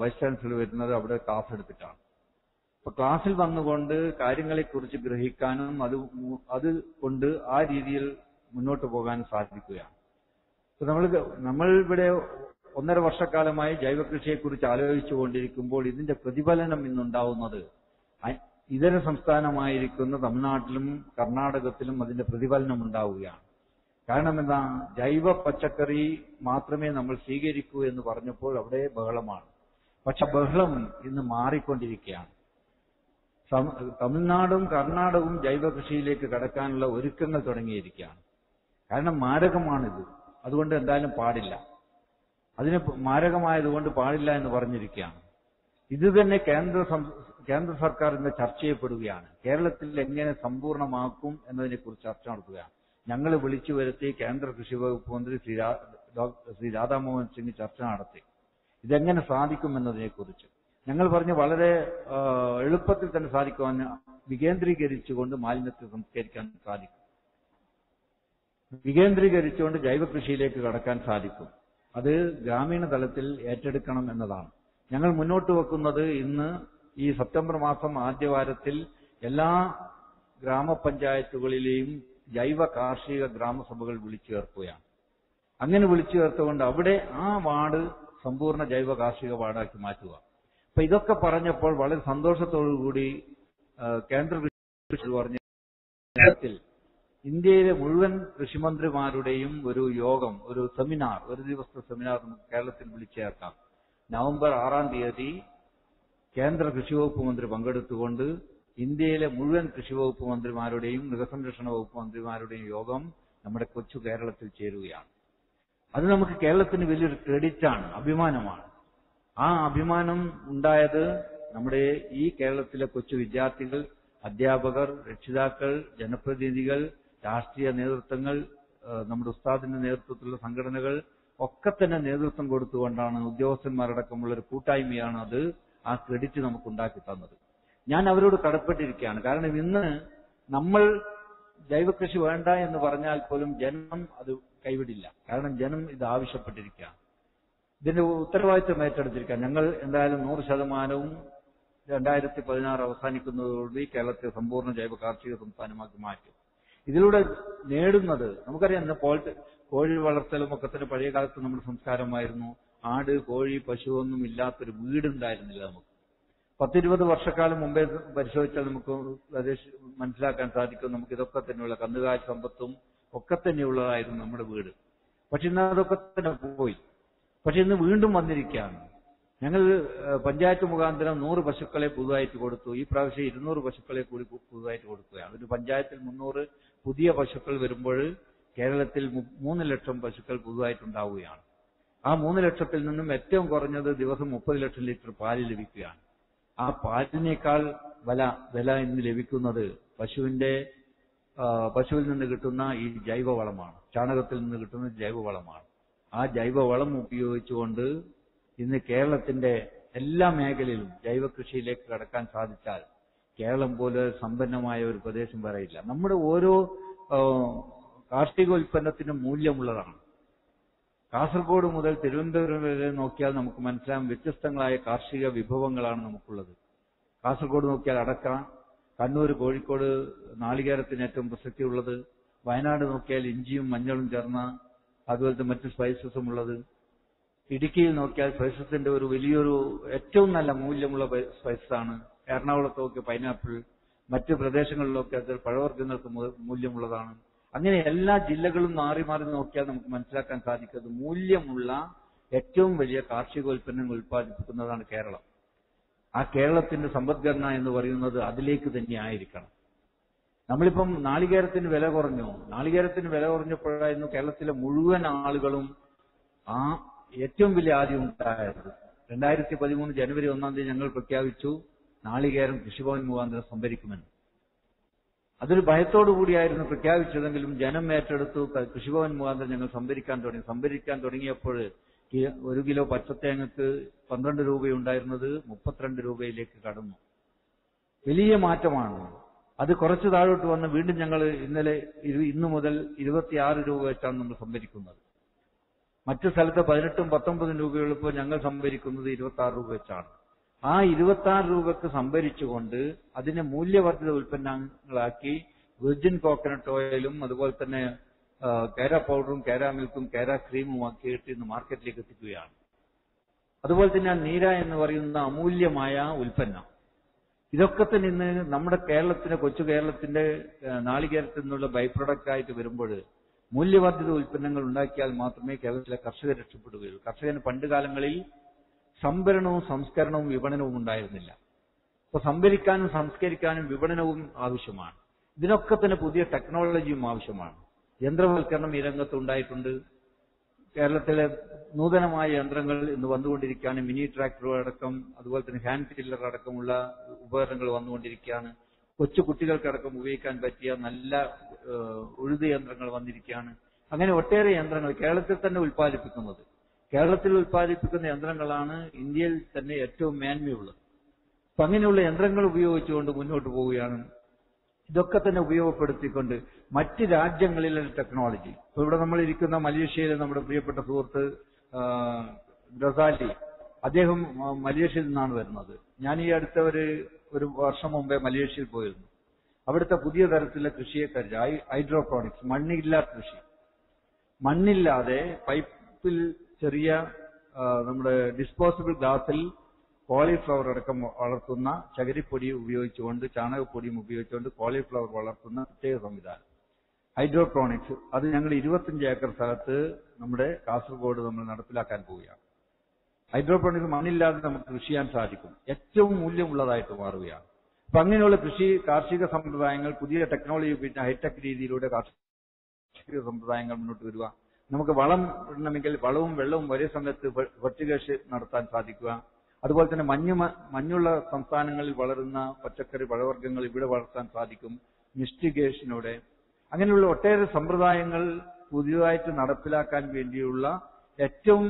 [SPEAKER 1] വൈസ് ചാൻസലർ വരുന്നത് അവിടെ ക്ലാസ് എടുത്തിട്ടാണ് അപ്പൊ ക്ലാസ്സിൽ വന്നുകൊണ്ട് കാര്യങ്ങളെക്കുറിച്ച് ഗ്രഹിക്കാനും അത് അത് കൊണ്ട് ആ രീതിയിൽ മുന്നോട്ട് പോകാൻ സാധിക്കുകയാണ് നമ്മൾ നമ്മൾ ഇവിടെ ഒന്നര വർഷക്കാലമായി ജൈവകൃഷിയെക്കുറിച്ച് ആലോചിച്ചു കൊണ്ടിരിക്കുമ്പോൾ ഇതിന്റെ പ്രതിഫലനം ഇന്നുണ്ടാവുന്നത് ഇതര സംസ്ഥാനമായിരിക്കുന്ന തമിഴ്നാട്ടിലും കർണാടകത്തിലും അതിന്റെ പ്രതിഫലനം ഉണ്ടാവുകയാണ് കാരണം എന്താ ജൈവ പച്ചക്കറി മാത്രമേ നമ്മൾ സ്വീകരിക്കൂ എന്ന് പറഞ്ഞപ്പോൾ അവിടെ ബഹളമാണ് പക്ഷെ ബഹളം ഇന്ന് മാറിക്കൊണ്ടിരിക്കുകയാണ് തമിഴ്നാടും കർണാടകവും ജൈവ കൃഷിയിലേക്ക് കടക്കാനുള്ള ഒരുക്കങ്ങൾ തുടങ്ങിയിരിക്കുകയാണ് കാരണം മാരകമാണിത് അതുകൊണ്ട് എന്തായാലും പാടില്ല അതിന് മാരകമായതുകൊണ്ട് പാടില്ല എന്ന് പറഞ്ഞിരിക്കുകയാണ് ഇത് തന്നെ കേന്ദ്ര കേന്ദ്ര സർക്കാർ ഇന്ന് ചർച്ച ചെയ്യപ്പെടുകയാണ് കേരളത്തിൽ എങ്ങനെ സമ്പൂർണ്ണമാക്കും എന്നതിനെക്കുറിച്ച് ചർച്ച നടത്തുകയാണ് ഞങ്ങൾ വിളിച്ചു വരുത്തി കേന്ദ്ര കൃഷി വകുപ്പ് മന്ത്രി ശ്രീ ശ്രീ രാധാമോഹൻ സിംഗ് ചർച്ച നടത്തി ഇതെങ്ങനെ സാധിക്കും എന്നതിനെക്കുറിച്ച് ഞങ്ങൾ പറഞ്ഞു വളരെ എളുപ്പത്തിൽ തന്നെ സാധിക്കുവാൻ വികേന്ദ്രീകരിച്ചുകൊണ്ട് മാലിന്യത്തെ സംസ്കരിക്കാൻ സാധിക്കും വികേന്ദ്രീകരിച്ചുകൊണ്ട് ജൈവ കൃഷിയിലേക്ക് കടക്കാൻ സാധിക്കും അത് ഗ്രാമീണ തലത്തിൽ ഏറ്റെടുക്കണം എന്നതാണ് ഞങ്ങൾ മുന്നോട്ട് വെക്കുന്നത് ഇന്ന് ഈ സെപ്റ്റംബർ മാസം ആദ്യവാരത്തിൽ എല്ലാ ഗ്രാമപഞ്ചായത്തുകളിലെയും ജൈവ കാർഷിക ഗ്രാമസഭകൾ വിളിച്ചു ചേർക്കുകയാണ് അങ്ങനെ വിളിച്ചു ചേർത്തുകൊണ്ട് അവിടെ ആ വാർഡ് സമ്പൂർണ്ണ ജൈവ കാർഷിക വാർഡാക്കി മാറ്റുക അപ്പൊ ഇതൊക്കെ പറഞ്ഞപ്പോൾ വളരെ സന്തോഷത്തോടുകൂടി കേന്ദ്ര കൃഷി പറഞ്ഞ ഇന്ത്യയിലെ മുഴുവൻ കൃഷിമന്ത്രിമാരുടെയും ഒരു യോഗം ഒരു സെമിനാർ ഒരു ദിവസത്തെ സെമിനാർ കേരളത്തിൽ വിളിച്ചു ചേർക്കാം നവംബർ ആറാം തീയതി കേന്ദ്ര കൃഷി വകുപ്പ് മന്ത്രി പങ്കെടുത്തുകൊണ്ട് ഇന്ത്യയിലെ മുഴുവൻ കൃഷി വകുപ്പ് മന്ത്രിമാരുടെയും മൃഗസംരക്ഷണ വകുപ്പ് മന്ത്രിമാരുടെയും യോഗം നമ്മുടെ കൊച്ചു കേരളത്തിൽ ചേരുകയാണ് അത് നമുക്ക് കേരളത്തിന് വലിയൊരു ക്രെഡിറ്റാണ് അഭിമാനമാണ് ആ അഭിമാനം ഉണ്ടായത് നമ്മുടെ ഈ കേരളത്തിലെ കൊച്ചു വിദ്യാർത്ഥികൾ അധ്യാപകർ രക്ഷിതാക്കൾ ജനപ്രതിനിധികൾ രാഷ്ട്രീയ നേതൃത്വങ്ങൾ നമ്മുടെ ഉസ്താദിന്റെ നേതൃത്വത്തിലുള്ള സംഘടനകൾ ഒക്കെ തന്നെ നേതൃത്വം കൊടുത്തുകൊണ്ടാണ് ഉദ്യോഗസ്ഥന്മാരടക്കമുള്ള ഒരു കൂട്ടായ്മയാണ് അത് ആ ക്രെഡിറ്റ് നമുക്ക് ഉണ്ടാക്കി തന്നത് ഞാൻ അവരോട് കടപ്പെട്ടിരിക്കുകയാണ് കാരണം ഇന്ന് നമ്മൾ ജൈവകൃഷി വേണ്ട എന്ന് പറഞ്ഞാൽ പോലും ജനം അത് കൈവിടില്ല കാരണം ജനം ഇത് ആവശ്യപ്പെട്ടിരിക്കുകയാണ് ഇതിന്റെ ഉത്തരവാദിത്വം ഏറ്റെടുത്തിരിക്കുക ഞങ്ങൾ എന്തായാലും നൂറ് ശതമാനവും രണ്ടായിരത്തി പതിനാറ് അവസാനിക്കുന്നതോടുകൂടി കേരളത്തെ സമ്പൂർണ്ണ ജൈവ കാർഷിക സംസ്ഥാനമാക്കി മാറ്റും ഇതിലൂടെ നേടുന്നത് നമുക്കറിയാം ഇന്ന് കോഴി വളർത്തലും ഒക്കെ തന്നെ പഴയ കാലത്ത് നമ്മുടെ സംസ്കാരമായിരുന്നു ആട് കോഴി പശു ഒന്നും ഇല്ലാത്തൊരു വീടുണ്ടായിരുന്നില്ല നമുക്ക് പത്തിരുപത് വർഷക്കാലം മുമ്പേ പരിശോധിച്ചാൽ നമുക്ക് മനസ്സിലാക്കാൻ സാധിക്കും നമുക്ക് ഇതൊക്കെ തന്നെയുള്ള കന്നുകാലി സമ്പത്തും ഒക്കെ തന്നെയുള്ളതായിരുന്നു നമ്മുടെ വീട് പക്ഷെ ഇന്ന് അതൊക്കെ തന്നെ പോയി പക്ഷെ ഇന്ന് വീണ്ടും വന്നിരിക്കുകയാണ് ഞങ്ങൾ പഞ്ചായത്ത് മുഖാന്തരം നൂറ് പശുക്കളെ പുതുതായിട്ട് കൊടുത്തു ഈ പ്രാവശ്യം ഇരുന്നൂറ് പശുക്കളെ കൂടി പുതുതായിട്ട് കൊടുക്കുകയാണ് ഒരു പഞ്ചായത്തിൽ മുന്നൂറ് പുതിയ പശുക്കൾ വരുമ്പോൾ കേരളത്തിൽ മൂന്ന് ലക്ഷം പശുക്കൾ പുതുതായിട്ടുണ്ടാവുകയാണ് ആ മൂന്ന് ലക്ഷത്തിൽ നിന്നും ഏറ്റവും കുറഞ്ഞത് ദിവസം മുപ്പത് ലക്ഷം ലിറ്റർ പാല് ലഭിക്കുകയാണ് ആ പാലിനേക്കാൾ വില വില ഇന്ന് ലഭിക്കുന്നത് പശുവിന്റെ പശുവിൽ നിന്ന് കിട്ടുന്ന ഈ ജൈവവളമാണ് ചാണകത്തിൽ നിന്ന് കിട്ടുന്ന ജൈവവളമാണ് ആ ജൈവവളം ഉപയോഗിച്ചുകൊണ്ട് ഇന്ന് കേരളത്തിന്റെ എല്ലാ മേഖലയിലും ജൈവ കൃഷിയിലേക്ക് കടക്കാൻ സാധിച്ചാൽ കേരളം പോലെ സമ്പന്നമായ ഒരു പ്രദേശം വരെയില്ല നമ്മുടെ ഓരോ കാർഷികോൽപ്പന്നത്തിനും മൂല്യമുള്ളതാണ് കാസർഗോഡ് മുതൽ തിരുവനന്തപുരം വരെ നോക്കിയാൽ നമുക്ക് മനസ്സിലാകും വ്യത്യസ്തങ്ങളായ കാർഷിക വിഭവങ്ങളാണ് നമുക്കുള്ളത് കാസർഗോഡ് നോക്കിയാൽ അടക്ക കണ്ണൂർ കോഴിക്കോട് നാളികേരത്തിന് ഏറ്റവും പ്രസക്തിയുള്ളത് വയനാട് നോക്കിയാൽ ഇഞ്ചിയും മഞ്ഞളും ചേർന്ന അതുപോലത്തെ മറ്റ് സ്പൈസസും ഉള്ളത് ഇടുക്കിയിൽ നോക്കിയാൽ സ്പൈസസിന്റെ ഒരു വലിയൊരു ഏറ്റവും നല്ല മൂല്യമുള്ള സ്പൈസാണ് എറണാകുളത്ത് നോക്കിയ പൈനാപ്പിൾ മറ്റ് പ്രദേശങ്ങളിലൊക്കെ പഴവർഗ്ഗങ്ങൾക്ക് മൂല്യമുള്ളതാണ് അങ്ങനെ എല്ലാ ജില്ലകളും മാറി മാറി നോക്കിയാൽ നമുക്ക് മനസ്സിലാക്കാൻ സാധിക്കുന്നത് മൂല്യമുള്ള ഏറ്റവും വലിയ കാർഷികോൽപ്പന്നങ്ങൾ ഉൽപ്പാദിപ്പിക്കുന്നതാണ് കേരളം ആ കേരളത്തിന്റെ സമ്പദ്ഘടന എന്ന് പറയുന്നത് അതിലേക്ക് തന്നെ ആയിരിക്കണം നമ്മളിപ്പം നാളികേരത്തിന് വില കുറഞ്ഞു നാളികേരത്തിന് വില കുറഞ്ഞപ്പോഴായിരുന്നു കേരളത്തിലെ മുഴുവൻ ആളുകളും ആ ഏറ്റവും വലിയ ആദ്യം ഉണ്ടായത് രണ്ടായിരത്തി പതിമൂന്ന് ജനുവരി ഒന്നാം തീയതി ഞങ്ങൾ പ്രഖ്യാപിച്ചു നാളികേരം കൃഷിഭവൻ മുഖാന്തരം സംഭരിക്കുമെന്ന് അതൊരു ഭയത്തോടു കൂടിയായിരുന്നു പ്രഖ്യാപിച്ചതെങ്കിലും ജനം ഏറ്റെടുത്തു കൃഷിഭവൻ മുഖാന്തരം ഞങ്ങൾ സംഭരിക്കാൻ തുടങ്ങി സംഭരിക്കാൻ തുടങ്ങിയപ്പോൾ ഒരു കിലോ പച്ചത്തേങ്ങക്ക് പന്ത്രണ്ട് രൂപയുണ്ടായിരുന്നത് മുപ്പത്തിരണ്ട് രൂപയിലേക്ക് കടന്നു വലിയ മാറ്റമാണ് അത് കുറച്ച് താഴോട്ട് വന്ന് വീണ്ടും ഞങ്ങൾ ഇന്നലെ ഇന്നു മുതൽ ഇരുപത്തിയാറ് രൂപ വെച്ചാണ് നമ്മൾ സംഭരിക്കുന്നത് മറ്റു സ്ഥലത്ത് പതിനെട്ടും പത്തൊമ്പതും രൂപയുള്ളപ്പോൾ ഞങ്ങൾ സംഭരിക്കുന്നത് ഇരുപത്തി ആറ് രൂപ വെച്ചാണ് ആ ഇരുപത്തി ആറ് രൂപക്ക് സംഭരിച്ചുകൊണ്ട് അതിനെ മൂല്യവർദ്ധിത ഉൽപ്പന്നങ്ങളാക്കി വിർജിൻ കോക്കനട്ട് ഓയിലും അതുപോലെ തന്നെ കേര പൗഡറും കേര മിൽക്കും കേര ക്രീമും ആക്കിയിട്ട് ഇന്ന് മാർക്കറ്റിലേക്ക് എത്തിക്കുകയാണ് അതുപോലെ തന്നെ നീര എന്ന് പറയുന്ന അമൂല്യമായ ഉൽപ്പന്നം ഇതൊക്കെ തന്നെ ഇന്ന് നമ്മുടെ കേരളത്തിന്റെ കൊച്ചു കേരളത്തിന്റെ നാളികേരത്തിൽ നിന്നുള്ള ബൈ പ്രൊഡക്റ്റ് ആയിട്ട് വരുമ്പോൾ മൂല്യവർദ്ധിത ഉൽപ്പന്നങ്ങൾ ഉണ്ടാക്കിയാൽ മാത്രമേ കേരളത്തിലെ കർഷകർ രക്ഷപ്പെടുകയുള്ളൂ കർഷകന് പണ്ട് കാലങ്ങളിൽ സംഭരണവും സംസ്കരണവും വിപണനവും ഉണ്ടായിരുന്നില്ല അപ്പോൾ സംഭരിക്കാനും സംസ്കരിക്കാനും വിപണനവും ആവശ്യമാണ് ഇതിനൊക്കെ തന്നെ പുതിയ ടെക്നോളജിയും ആവശ്യമാണ് യന്ത്രവൽക്കരണം ഈ രംഗത്ത് ഉണ്ടായിട്ടുണ്ട് കേരളത്തിലെ നൂതനമായ യന്ത്രങ്ങൾ ഇന്ന് വന്നുകൊണ്ടിരിക്കുകയാണ് മിനി ട്രാക്ടറുകൾ അടക്കം അതുപോലെ തന്നെ ഹാൻഡ് ടില്ലർ അടക്കമുള്ള ഉപകരണങ്ങൾ വന്നുകൊണ്ടിരിക്കുകയാണ് കൊച്ചു കുട്ടികൾക്കടക്കം ഉപയോഗിക്കാൻ പറ്റിയ നല്ല ഉഴുത് യന്ത്രങ്ങൾ വന്നിരിക്കുകയാണ് അങ്ങനെ ഒട്ടേറെ യന്ത്രങ്ങൾ കേരളത്തിൽ തന്നെ ഉൽപ്പാദിപ്പിക്കുന്നത് കേരളത്തിൽ ഉൽപ്പാദിപ്പിക്കുന്ന യന്ത്രങ്ങളാണ് ഇന്ത്യയിൽ തന്നെ ഏറ്റവും മേന്മയുള്ളത് അപ്പൊ അങ്ങനെയുള്ള യന്ത്രങ്ങൾ ഉപയോഗിച്ചുകൊണ്ട് മുന്നോട്ട് പോവുകയാണ് ഇതൊക്കെ തന്നെ ഉപയോഗപ്പെടുത്തിക്കൊണ്ട് മറ്റ് രാജ്യങ്ങളിലെ ടെക്നോളജി ഇപ്പൊ ഇവിടെ നമ്മളിരിക്കുന്ന മലേഷ്യയിലെ നമ്മുടെ പ്രിയപ്പെട്ട സുഹൃത്ത് ഗസാലി അദ്ദേഹം മലേഷ്യയിൽ നിന്നാണ് വരുന്നത് ഞാൻ ഈ അടുത്ത ഒരു ഒരു വർഷം മുമ്പേ മലേഷ്യയിൽ പോയിരുന്നു അവിടുത്തെ പുതിയ തരത്തിലുള്ള കൃഷിയെ കരുതി ഹൈഡ്രോപോണിക്സ് മണ്ണില്ലാത്ത കൃഷി മണ്ണില്ലാതെ പൈപ്പിൽ ചെറിയ നമ്മുടെ ഡിസ്പോസിബിൾ ഗ്ലാസിൽ കോളിഫ്ലവർ അടക്കം വളർത്തുന്ന ചകിരിപ്പൊടി ഉപയോഗിച്ചുകൊണ്ട് ചാണകപ്പൊടിയും ഉപയോഗിച്ചുകൊണ്ട് കോളിഫ്ലവർ വളർത്തുന്ന പ്രത്യേക സംവിധാനം ഹൈഡ്രോപോണിക്സ് അത് ഞങ്ങൾ ഇരുപത്തിയഞ്ച് ഏക്കർ സ്ഥലത്ത് നമ്മുടെ കാസർഗോഡ് നമ്മൾ നടപ്പിലാക്കാൻ പോവുകയാണ് ഹൈഡ്രോപോണിക്സ് മണ്ണില്ലാതെ നമുക്ക് കൃഷി ചെയ്യാൻ സാധിക്കും ഏറ്റവും മൂല്യമുള്ളതായിട്ട് മാറുകയാണ് അപ്പൊ അങ്ങനെയുള്ള കൃഷി കാർഷിക സമ്പ്രദായങ്ങൾ പുതിയ ടെക്നോളജി ഉപയോഗിച്ച ഹൈടെക് രീതിയിലൂടെ കാർഷിക സമ്പ്രദായങ്ങൾ മുന്നോട്ട് വരിക നമുക്ക് വളം ഇടണമെങ്കിൽ വളവും വെള്ളവും ഒരേ സമയത്ത് വെട്ടുകേഷ് നടത്താൻ സാധിക്കുക അതുപോലെ തന്നെ മഞ്ഞ് മഞ്ഞുള്ള സംസ്ഥാനങ്ങളിൽ വളരുന്ന പച്ചക്കറി പഴവർഗ്ഗങ്ങൾ ഇവിടെ വളർത്താൻ സാധിക്കും മിസ്റ്റിഗേഷനോടെ അങ്ങനെയുള്ള ഒട്ടേറെ സമ്പ്രദായങ്ങൾ പുതിയതായിട്ട് നടപ്പിലാക്കാൻ വേണ്ടിയുള്ള ഏറ്റവും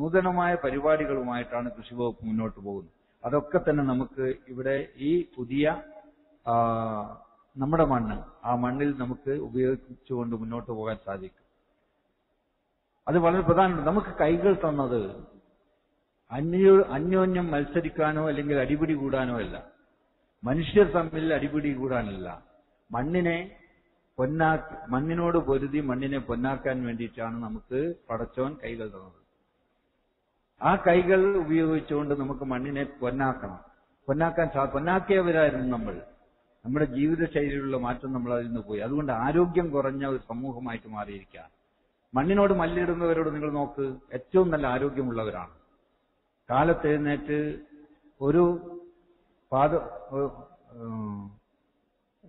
[SPEAKER 1] നൂതനമായ പരിപാടികളുമായിട്ടാണ് കൃഷി വകുപ്പ് മുന്നോട്ട് പോകുന്നത് അതൊക്കെ തന്നെ നമുക്ക് ഇവിടെ ഈ പുതിയ നമ്മുടെ മണ്ണ് ആ മണ്ണിൽ നമുക്ക് ഉപയോഗിച്ചുകൊണ്ട് മുന്നോട്ട് പോകാൻ സാധിക്കും അത് വളരെ പ്രധാനമാണ് നമുക്ക് കൈകൾ തന്നത് അന്യോ അന്യോന്യം മത്സരിക്കാനോ അല്ലെങ്കിൽ അടിപിടി കൂടാനോ അല്ല മനുഷ്യർ തമ്മിൽ അടിപിടി കൂടാനല്ല മണ്ണിനെ പൊന്നാ മണ്ണിനോട് പൊരുതി മണ്ണിനെ പൊന്നാക്കാൻ വേണ്ടിയിട്ടാണ് നമുക്ക് പടച്ചോൻ കൈകൾ തന്നത് ആ കൈകൾ ഉപയോഗിച്ചുകൊണ്ട് നമുക്ക് മണ്ണിനെ പൊന്നാക്കണം പൊന്നാക്കാൻ സാ പൊന്നാക്കിയവരായിരുന്നു നമ്മൾ നമ്മുടെ ശൈലിയിലുള്ള മാറ്റം നമ്മൾ അതിൽ നിന്ന് പോയി അതുകൊണ്ട് ആരോഗ്യം കുറഞ്ഞ ഒരു സമൂഹമായിട്ട് മാറിയിരിക്കുകയാണ് മണ്ണിനോട് മല്ലിടുന്നവരോട് നിങ്ങൾ നോക്ക് ഏറ്റവും നല്ല ആരോഗ്യമുള്ളവരാണ് കാലത്തെഴുന്നേറ്റ് ഒരു പാദ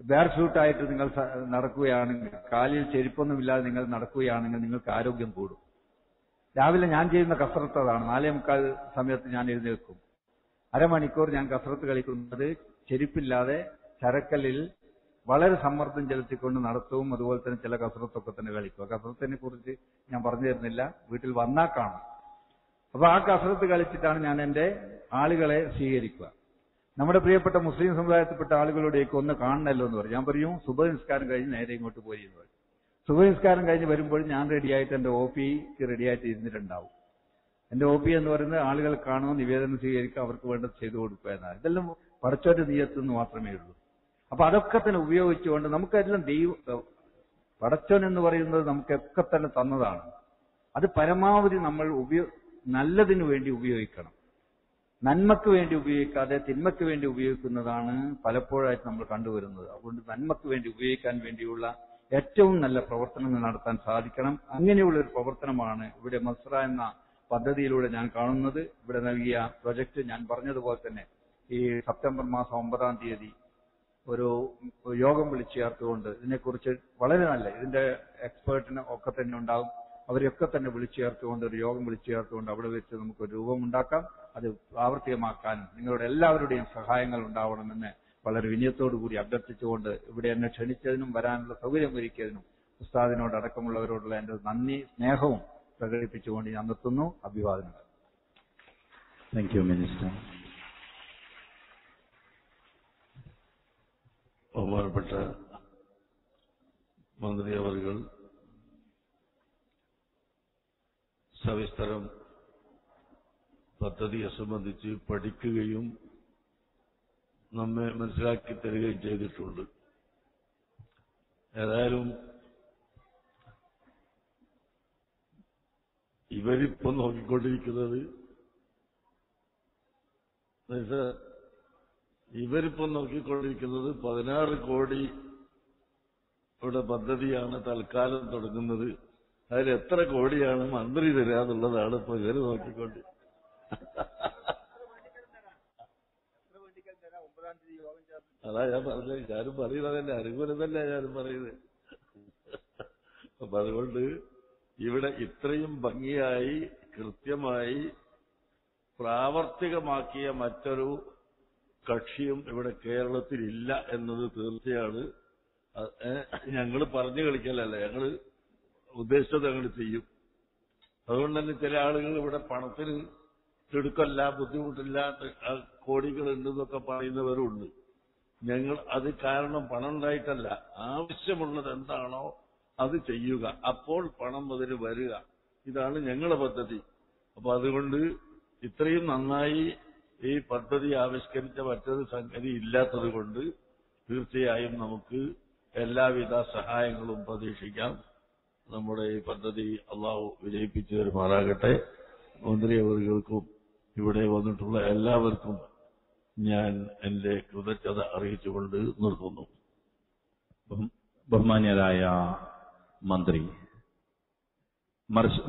[SPEAKER 1] ബെയർ ഷൂട്ടായിട്ട് നിങ്ങൾ നടക്കുകയാണെങ്കിൽ കാലിൽ ചെരുപ്പൊന്നുമില്ലാതെ നിങ്ങൾ നടക്കുകയാണെങ്കിൽ നിങ്ങൾക്ക് ആരോഗ്യം കൂടും രാവിലെ ഞാൻ ചെയ്യുന്ന കസരത്ത് അതാണ് നാലേ മുക്കാൽ സമയത്ത് ഞാൻ എഴുന്നേൽക്കും അരമണിക്കൂർ ഞാൻ കസരത്ത് കളിക്കുന്നത് ചെരുപ്പില്ലാതെ ചരക്കലിൽ വളരെ സമ്മർദ്ദം ചെലുത്തിക്കൊണ്ട് നടത്തവും അതുപോലെ തന്നെ ചില കസരത്തൊക്കെ തന്നെ കളിക്കുക കസരത്തിനെ കുറിച്ച് ഞാൻ പറഞ്ഞു തരുന്നില്ല വീട്ടിൽ വന്നാൽ കാണും അപ്പൊ ആ കസരത്ത് കളിച്ചിട്ടാണ് ഞാൻ എൻ്റെ ആളുകളെ സ്വീകരിക്കുക നമ്മുടെ പ്രിയപ്പെട്ട മുസ്ലിം സമുദായത്തിൽപ്പെട്ട ആളുകളോടേക്ക് ഒന്ന് കാണണല്ലോ എന്ന് പറയും ഞാൻ പറയും സുബനിസ്കാരം കഴിഞ്ഞ് നേരെ ഇങ്ങോട്ട് പോയി എന്ന് പറയും സുബനിസ്കാരം കഴിഞ്ഞ് വരുമ്പോൾ ഞാൻ റെഡിയായിട്ട് എൻ്റെ ഒ പിക്ക് റെഡിയായിട്ട് ഇരുന്നിട്ടുണ്ടാവും എന്റെ ഒ പി എന്ന് പറയുന്നത് ആളുകൾ കാണുമോ നിവേദനം സ്വീകരിക്കുക അവർക്ക് വേണ്ടത് ചെയ്തു കൊടുക്കുക എന്നാണ് ഇതെല്ലാം പറച്ചോട്ട് നീയത്തുനിന്ന് മാത്രമേ ഉള്ളൂ അപ്പൊ അതൊക്കെ തന്നെ ഉപയോഗിച്ചുകൊണ്ട് നമുക്കെല്ലാം ദൈവ പടച്ചൻ എന്ന് പറയുന്നത് നമുക്കൊക്കെ തന്നെ തന്നതാണ് അത് പരമാവധി നമ്മൾ ഉപയോ നല്ലതിനു വേണ്ടി ഉപയോഗിക്കണം നന്മക്ക് വേണ്ടി ഉപയോഗിക്കാതെ തിന്മയ്ക്ക് വേണ്ടി ഉപയോഗിക്കുന്നതാണ് പലപ്പോഴായിട്ട് നമ്മൾ കണ്ടുവരുന്നത് അതുകൊണ്ട് നന്മക്ക് വേണ്ടി ഉപയോഗിക്കാൻ വേണ്ടിയുള്ള ഏറ്റവും നല്ല പ്രവർത്തനങ്ങൾ നടത്താൻ സാധിക്കണം അങ്ങനെയുള്ള ഒരു പ്രവർത്തനമാണ് ഇവിടെ മസ്ര എന്ന പദ്ധതിയിലൂടെ ഞാൻ കാണുന്നത് ഇവിടെ നൽകിയ പ്രൊജക്ട് ഞാൻ പറഞ്ഞതുപോലെ തന്നെ ഈ സെപ്റ്റംബർ മാസം ഒമ്പതാം തീയതി ഒരു യോഗം വിളിച്ചു ചേർത്തുകൊണ്ട് ഇതിനെക്കുറിച്ച് വളരെ നല്ല ഇതിന്റെ എക്സ്പേർട്ടിന് ഒക്കെ തന്നെ ഉണ്ടാകും അവരെയൊക്കെ തന്നെ വിളിച്ചു ചേർത്തുകൊണ്ട് ഒരു യോഗം വിളിച്ചു ചേർത്തുകൊണ്ട് അവിടെ വെച്ച് നമുക്ക് ഒരു രൂപം ഉണ്ടാക്കാം അത് പ്രാവർത്തികമാക്കാനും നിങ്ങളുടെ എല്ലാവരുടെയും സഹായങ്ങൾ ഉണ്ടാവണമെന്ന് വളരെ വിനയത്തോടു കൂടി അഭ്യർത്ഥിച്ചുകൊണ്ട് ഇവിടെ എന്നെ ക്ഷണിച്ചതിനും വരാനുള്ള സൗകര്യം ഒരുക്കിയതിനും ഉസ്താദിനോട് അടക്കമുള്ളവരോടുള്ള എന്റെ നന്ദി സ്നേഹവും പ്രകടിപ്പിച്ചുകൊണ്ട് ഞാൻ നിർത്തുന്നു അഭിവാദനങ്ങൾ താങ്ക് യു മിനിസ്റ്റർ ബഹുമാനപ്പെട്ട മന്ത്രി അവർകൾ സവിസ്തരം പദ്ധതിയെ സംബന്ധിച്ച് പഠിക്കുകയും നമ്മെ മനസ്സിലാക്കി തരികയും ചെയ്തിട്ടുണ്ട് ഏതായാലും ഇവരിപ്പോൾ നോക്കിക്കൊണ്ടിരിക്കുന്നത് ഇവരിപ്പം നോക്കിക്കൊണ്ടിരിക്കുന്നത് പതിനാറ് കോടി ഇവിടെ പദ്ധതിയാണ് തൽക്കാലം തുടങ്ങുന്നത് അതിൽ എത്ര കോടിയാണ് മന്ത്രി തരാന്നുള്ളതാണ് ഇപ്പൊ ഇവര് നോക്കിക്കൊണ്ട് അതാ ഞാൻ പറഞ്ഞത് ഞാനും പറയുന്നതല്ലേ അനുകൂലമല്ല ഞാനും പറയുന്നത് അപ്പൊ അതുകൊണ്ട് ഇവിടെ ഇത്രയും ഭംഗിയായി കൃത്യമായി പ്രാവർത്തികമാക്കിയ മറ്റൊരു കക്ഷിയും ഇവിടെ കേരളത്തിൽ ഇല്ല എന്നത് തീർച്ചയാണ് ഞങ്ങൾ പറഞ്ഞു കളിക്കലല്ല ഞങ്ങൾ ഉദ്ദേശിച്ചത് അങ്ങനെ ചെയ്യും അതുകൊണ്ട് തന്നെ ചില ആളുകൾ ഇവിടെ പണത്തിന് തിടുക്കല്ല ബുദ്ധിമുട്ടില്ല കോടികൾ ഉണ്ടെന്നൊക്കെ പറയുന്നവരുണ്ട് ഞങ്ങൾ അത് കാരണം പണം ഉണ്ടായിട്ടല്ല ആവശ്യമുള്ളത് എന്താണോ അത് ചെയ്യുക അപ്പോൾ പണം അതിന് വരിക ഇതാണ് ഞങ്ങളുടെ പദ്ധതി അപ്പൊ അതുകൊണ്ട് ഇത്രയും നന്നായി ഈ പദ്ധതി ആവിഷ്കരിച്ച മറ്റൊരു സംഗതി ഇല്ലാത്തത് കൊണ്ട് തീർച്ചയായും നമുക്ക് എല്ലാവിധ സഹായങ്ങളും പ്രതീക്ഷിക്കാം നമ്മുടെ ഈ പദ്ധതി അള്ളാഹു വിജയിപ്പിച്ചു തരുമാറാകട്ടെ മന്ത്രിയവർക്കും ഇവിടെ വന്നിട്ടുള്ള എല്ലാവർക്കും ഞാൻ എന്റെ കൃതജ്ഞത അറിയിച്ചുകൊണ്ട് നിർത്തുന്നു ബഹുമാന്യരായ മന്ത്രി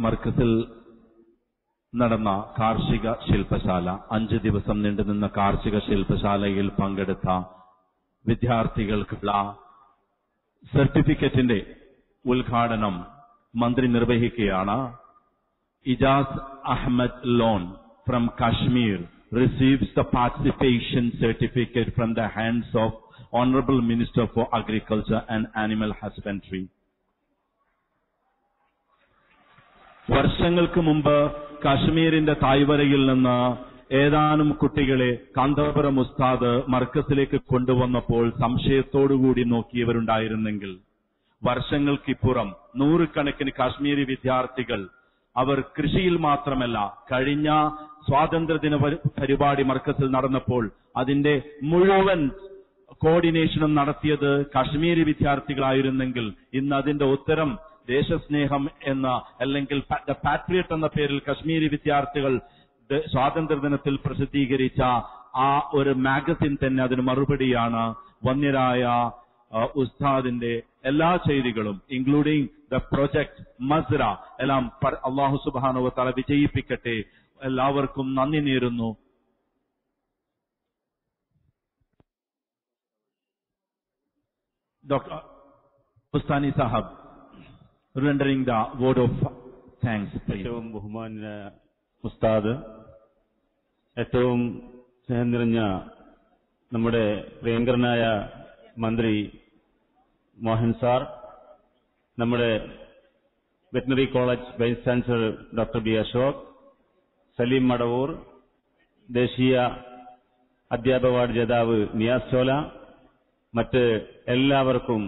[SPEAKER 1] മർക്കസിൽ നടന്ന കാർഷിക ശില്പശാല അഞ്ച് ദിവസം നീണ്ടുനിന്ന കാർഷിക ശില്പശാലയിൽ പങ്കെടുത്ത വിദ്യാർത്ഥികൾക്കുള്ള സർട്ടിഫിക്കറ്റിന്റെ ഉദ്ഘാടനം മന്ത്രി നിർവഹിക്കുകയാണ് Ijaz Ahmed Lone from Kashmir receives the participation certificate from the hands of honourable minister for agriculture and animal husbandry വർഷങ്ങൾക്ക് മുമ്പ് കാശ്മീരിന്റെ തായ്വരയിൽ നിന്ന് ഏതാനും കുട്ടികളെ കാന്തപുരം ഉസ്താദ് മർക്കസിലേക്ക് കൊണ്ടുവന്നപ്പോൾ സംശയത്തോടുകൂടി നോക്കിയവരുണ്ടായിരുന്നെങ്കിൽ വർഷങ്ങൾക്കിപ്പുറം നൂറുകണക്കിന് കാശ്മീരി വിദ്യാർത്ഥികൾ അവർ കൃഷിയിൽ മാത്രമല്ല കഴിഞ്ഞ സ്വാതന്ത്ര്യദിന പരിപാടി മർക്കസിൽ നടന്നപ്പോൾ അതിന്റെ മുഴുവൻ കോർഡിനേഷനും നടത്തിയത് കാശ്മീരി വിദ്യാർത്ഥികളായിരുന്നെങ്കിൽ ഇന്ന് അതിന്റെ ഉത്തരം ദേശസ്നേഹം എന്ന അല്ലെങ്കിൽ ദ പാട്രിയറ്റ് എന്ന പേരിൽ കശ്മീരി വിദ്യാർത്ഥികൾ സ്വാതന്ത്ര്യദിനത്തിൽ പ്രസിദ്ധീകരിച്ച ആ ഒരു മാഗസിൻ തന്നെ അതിന് മറുപടിയാണ് വന്യരായ ഉസ്താദിന്റെ എല്ലാ ചെയ്തികളും ഇൻക്ലൂഡിംഗ് ദ പ്രൊജക്ട് മസ്ര എല്ലാം അള്ളാഹു സുബാനോ തല വിജയിപ്പിക്കട്ടെ എല്ലാവർക്കും നന്ദി നേരുന്നു doctor ഉസ്താനി Saheb rendering the word of thanks please ഏറ്റവും ബഹുമാനായ ഉസ്താദ് ഏറ്റവും സ്നേഹം നിറഞ്ഞ നമ്മുടെ പ്രിയങ്കരനായ മന്ത്രി മോഹൻ സാർ നമ്മുടെ veterinary college vice chancellor doctor B Ashok Saleem Madavoor ദേശീയ
[SPEAKER 2] അധ്യാപക വാർഡ് ജേതാവ് നിയാസ് ചോല മറ്റ് എല്ലാവർക്കും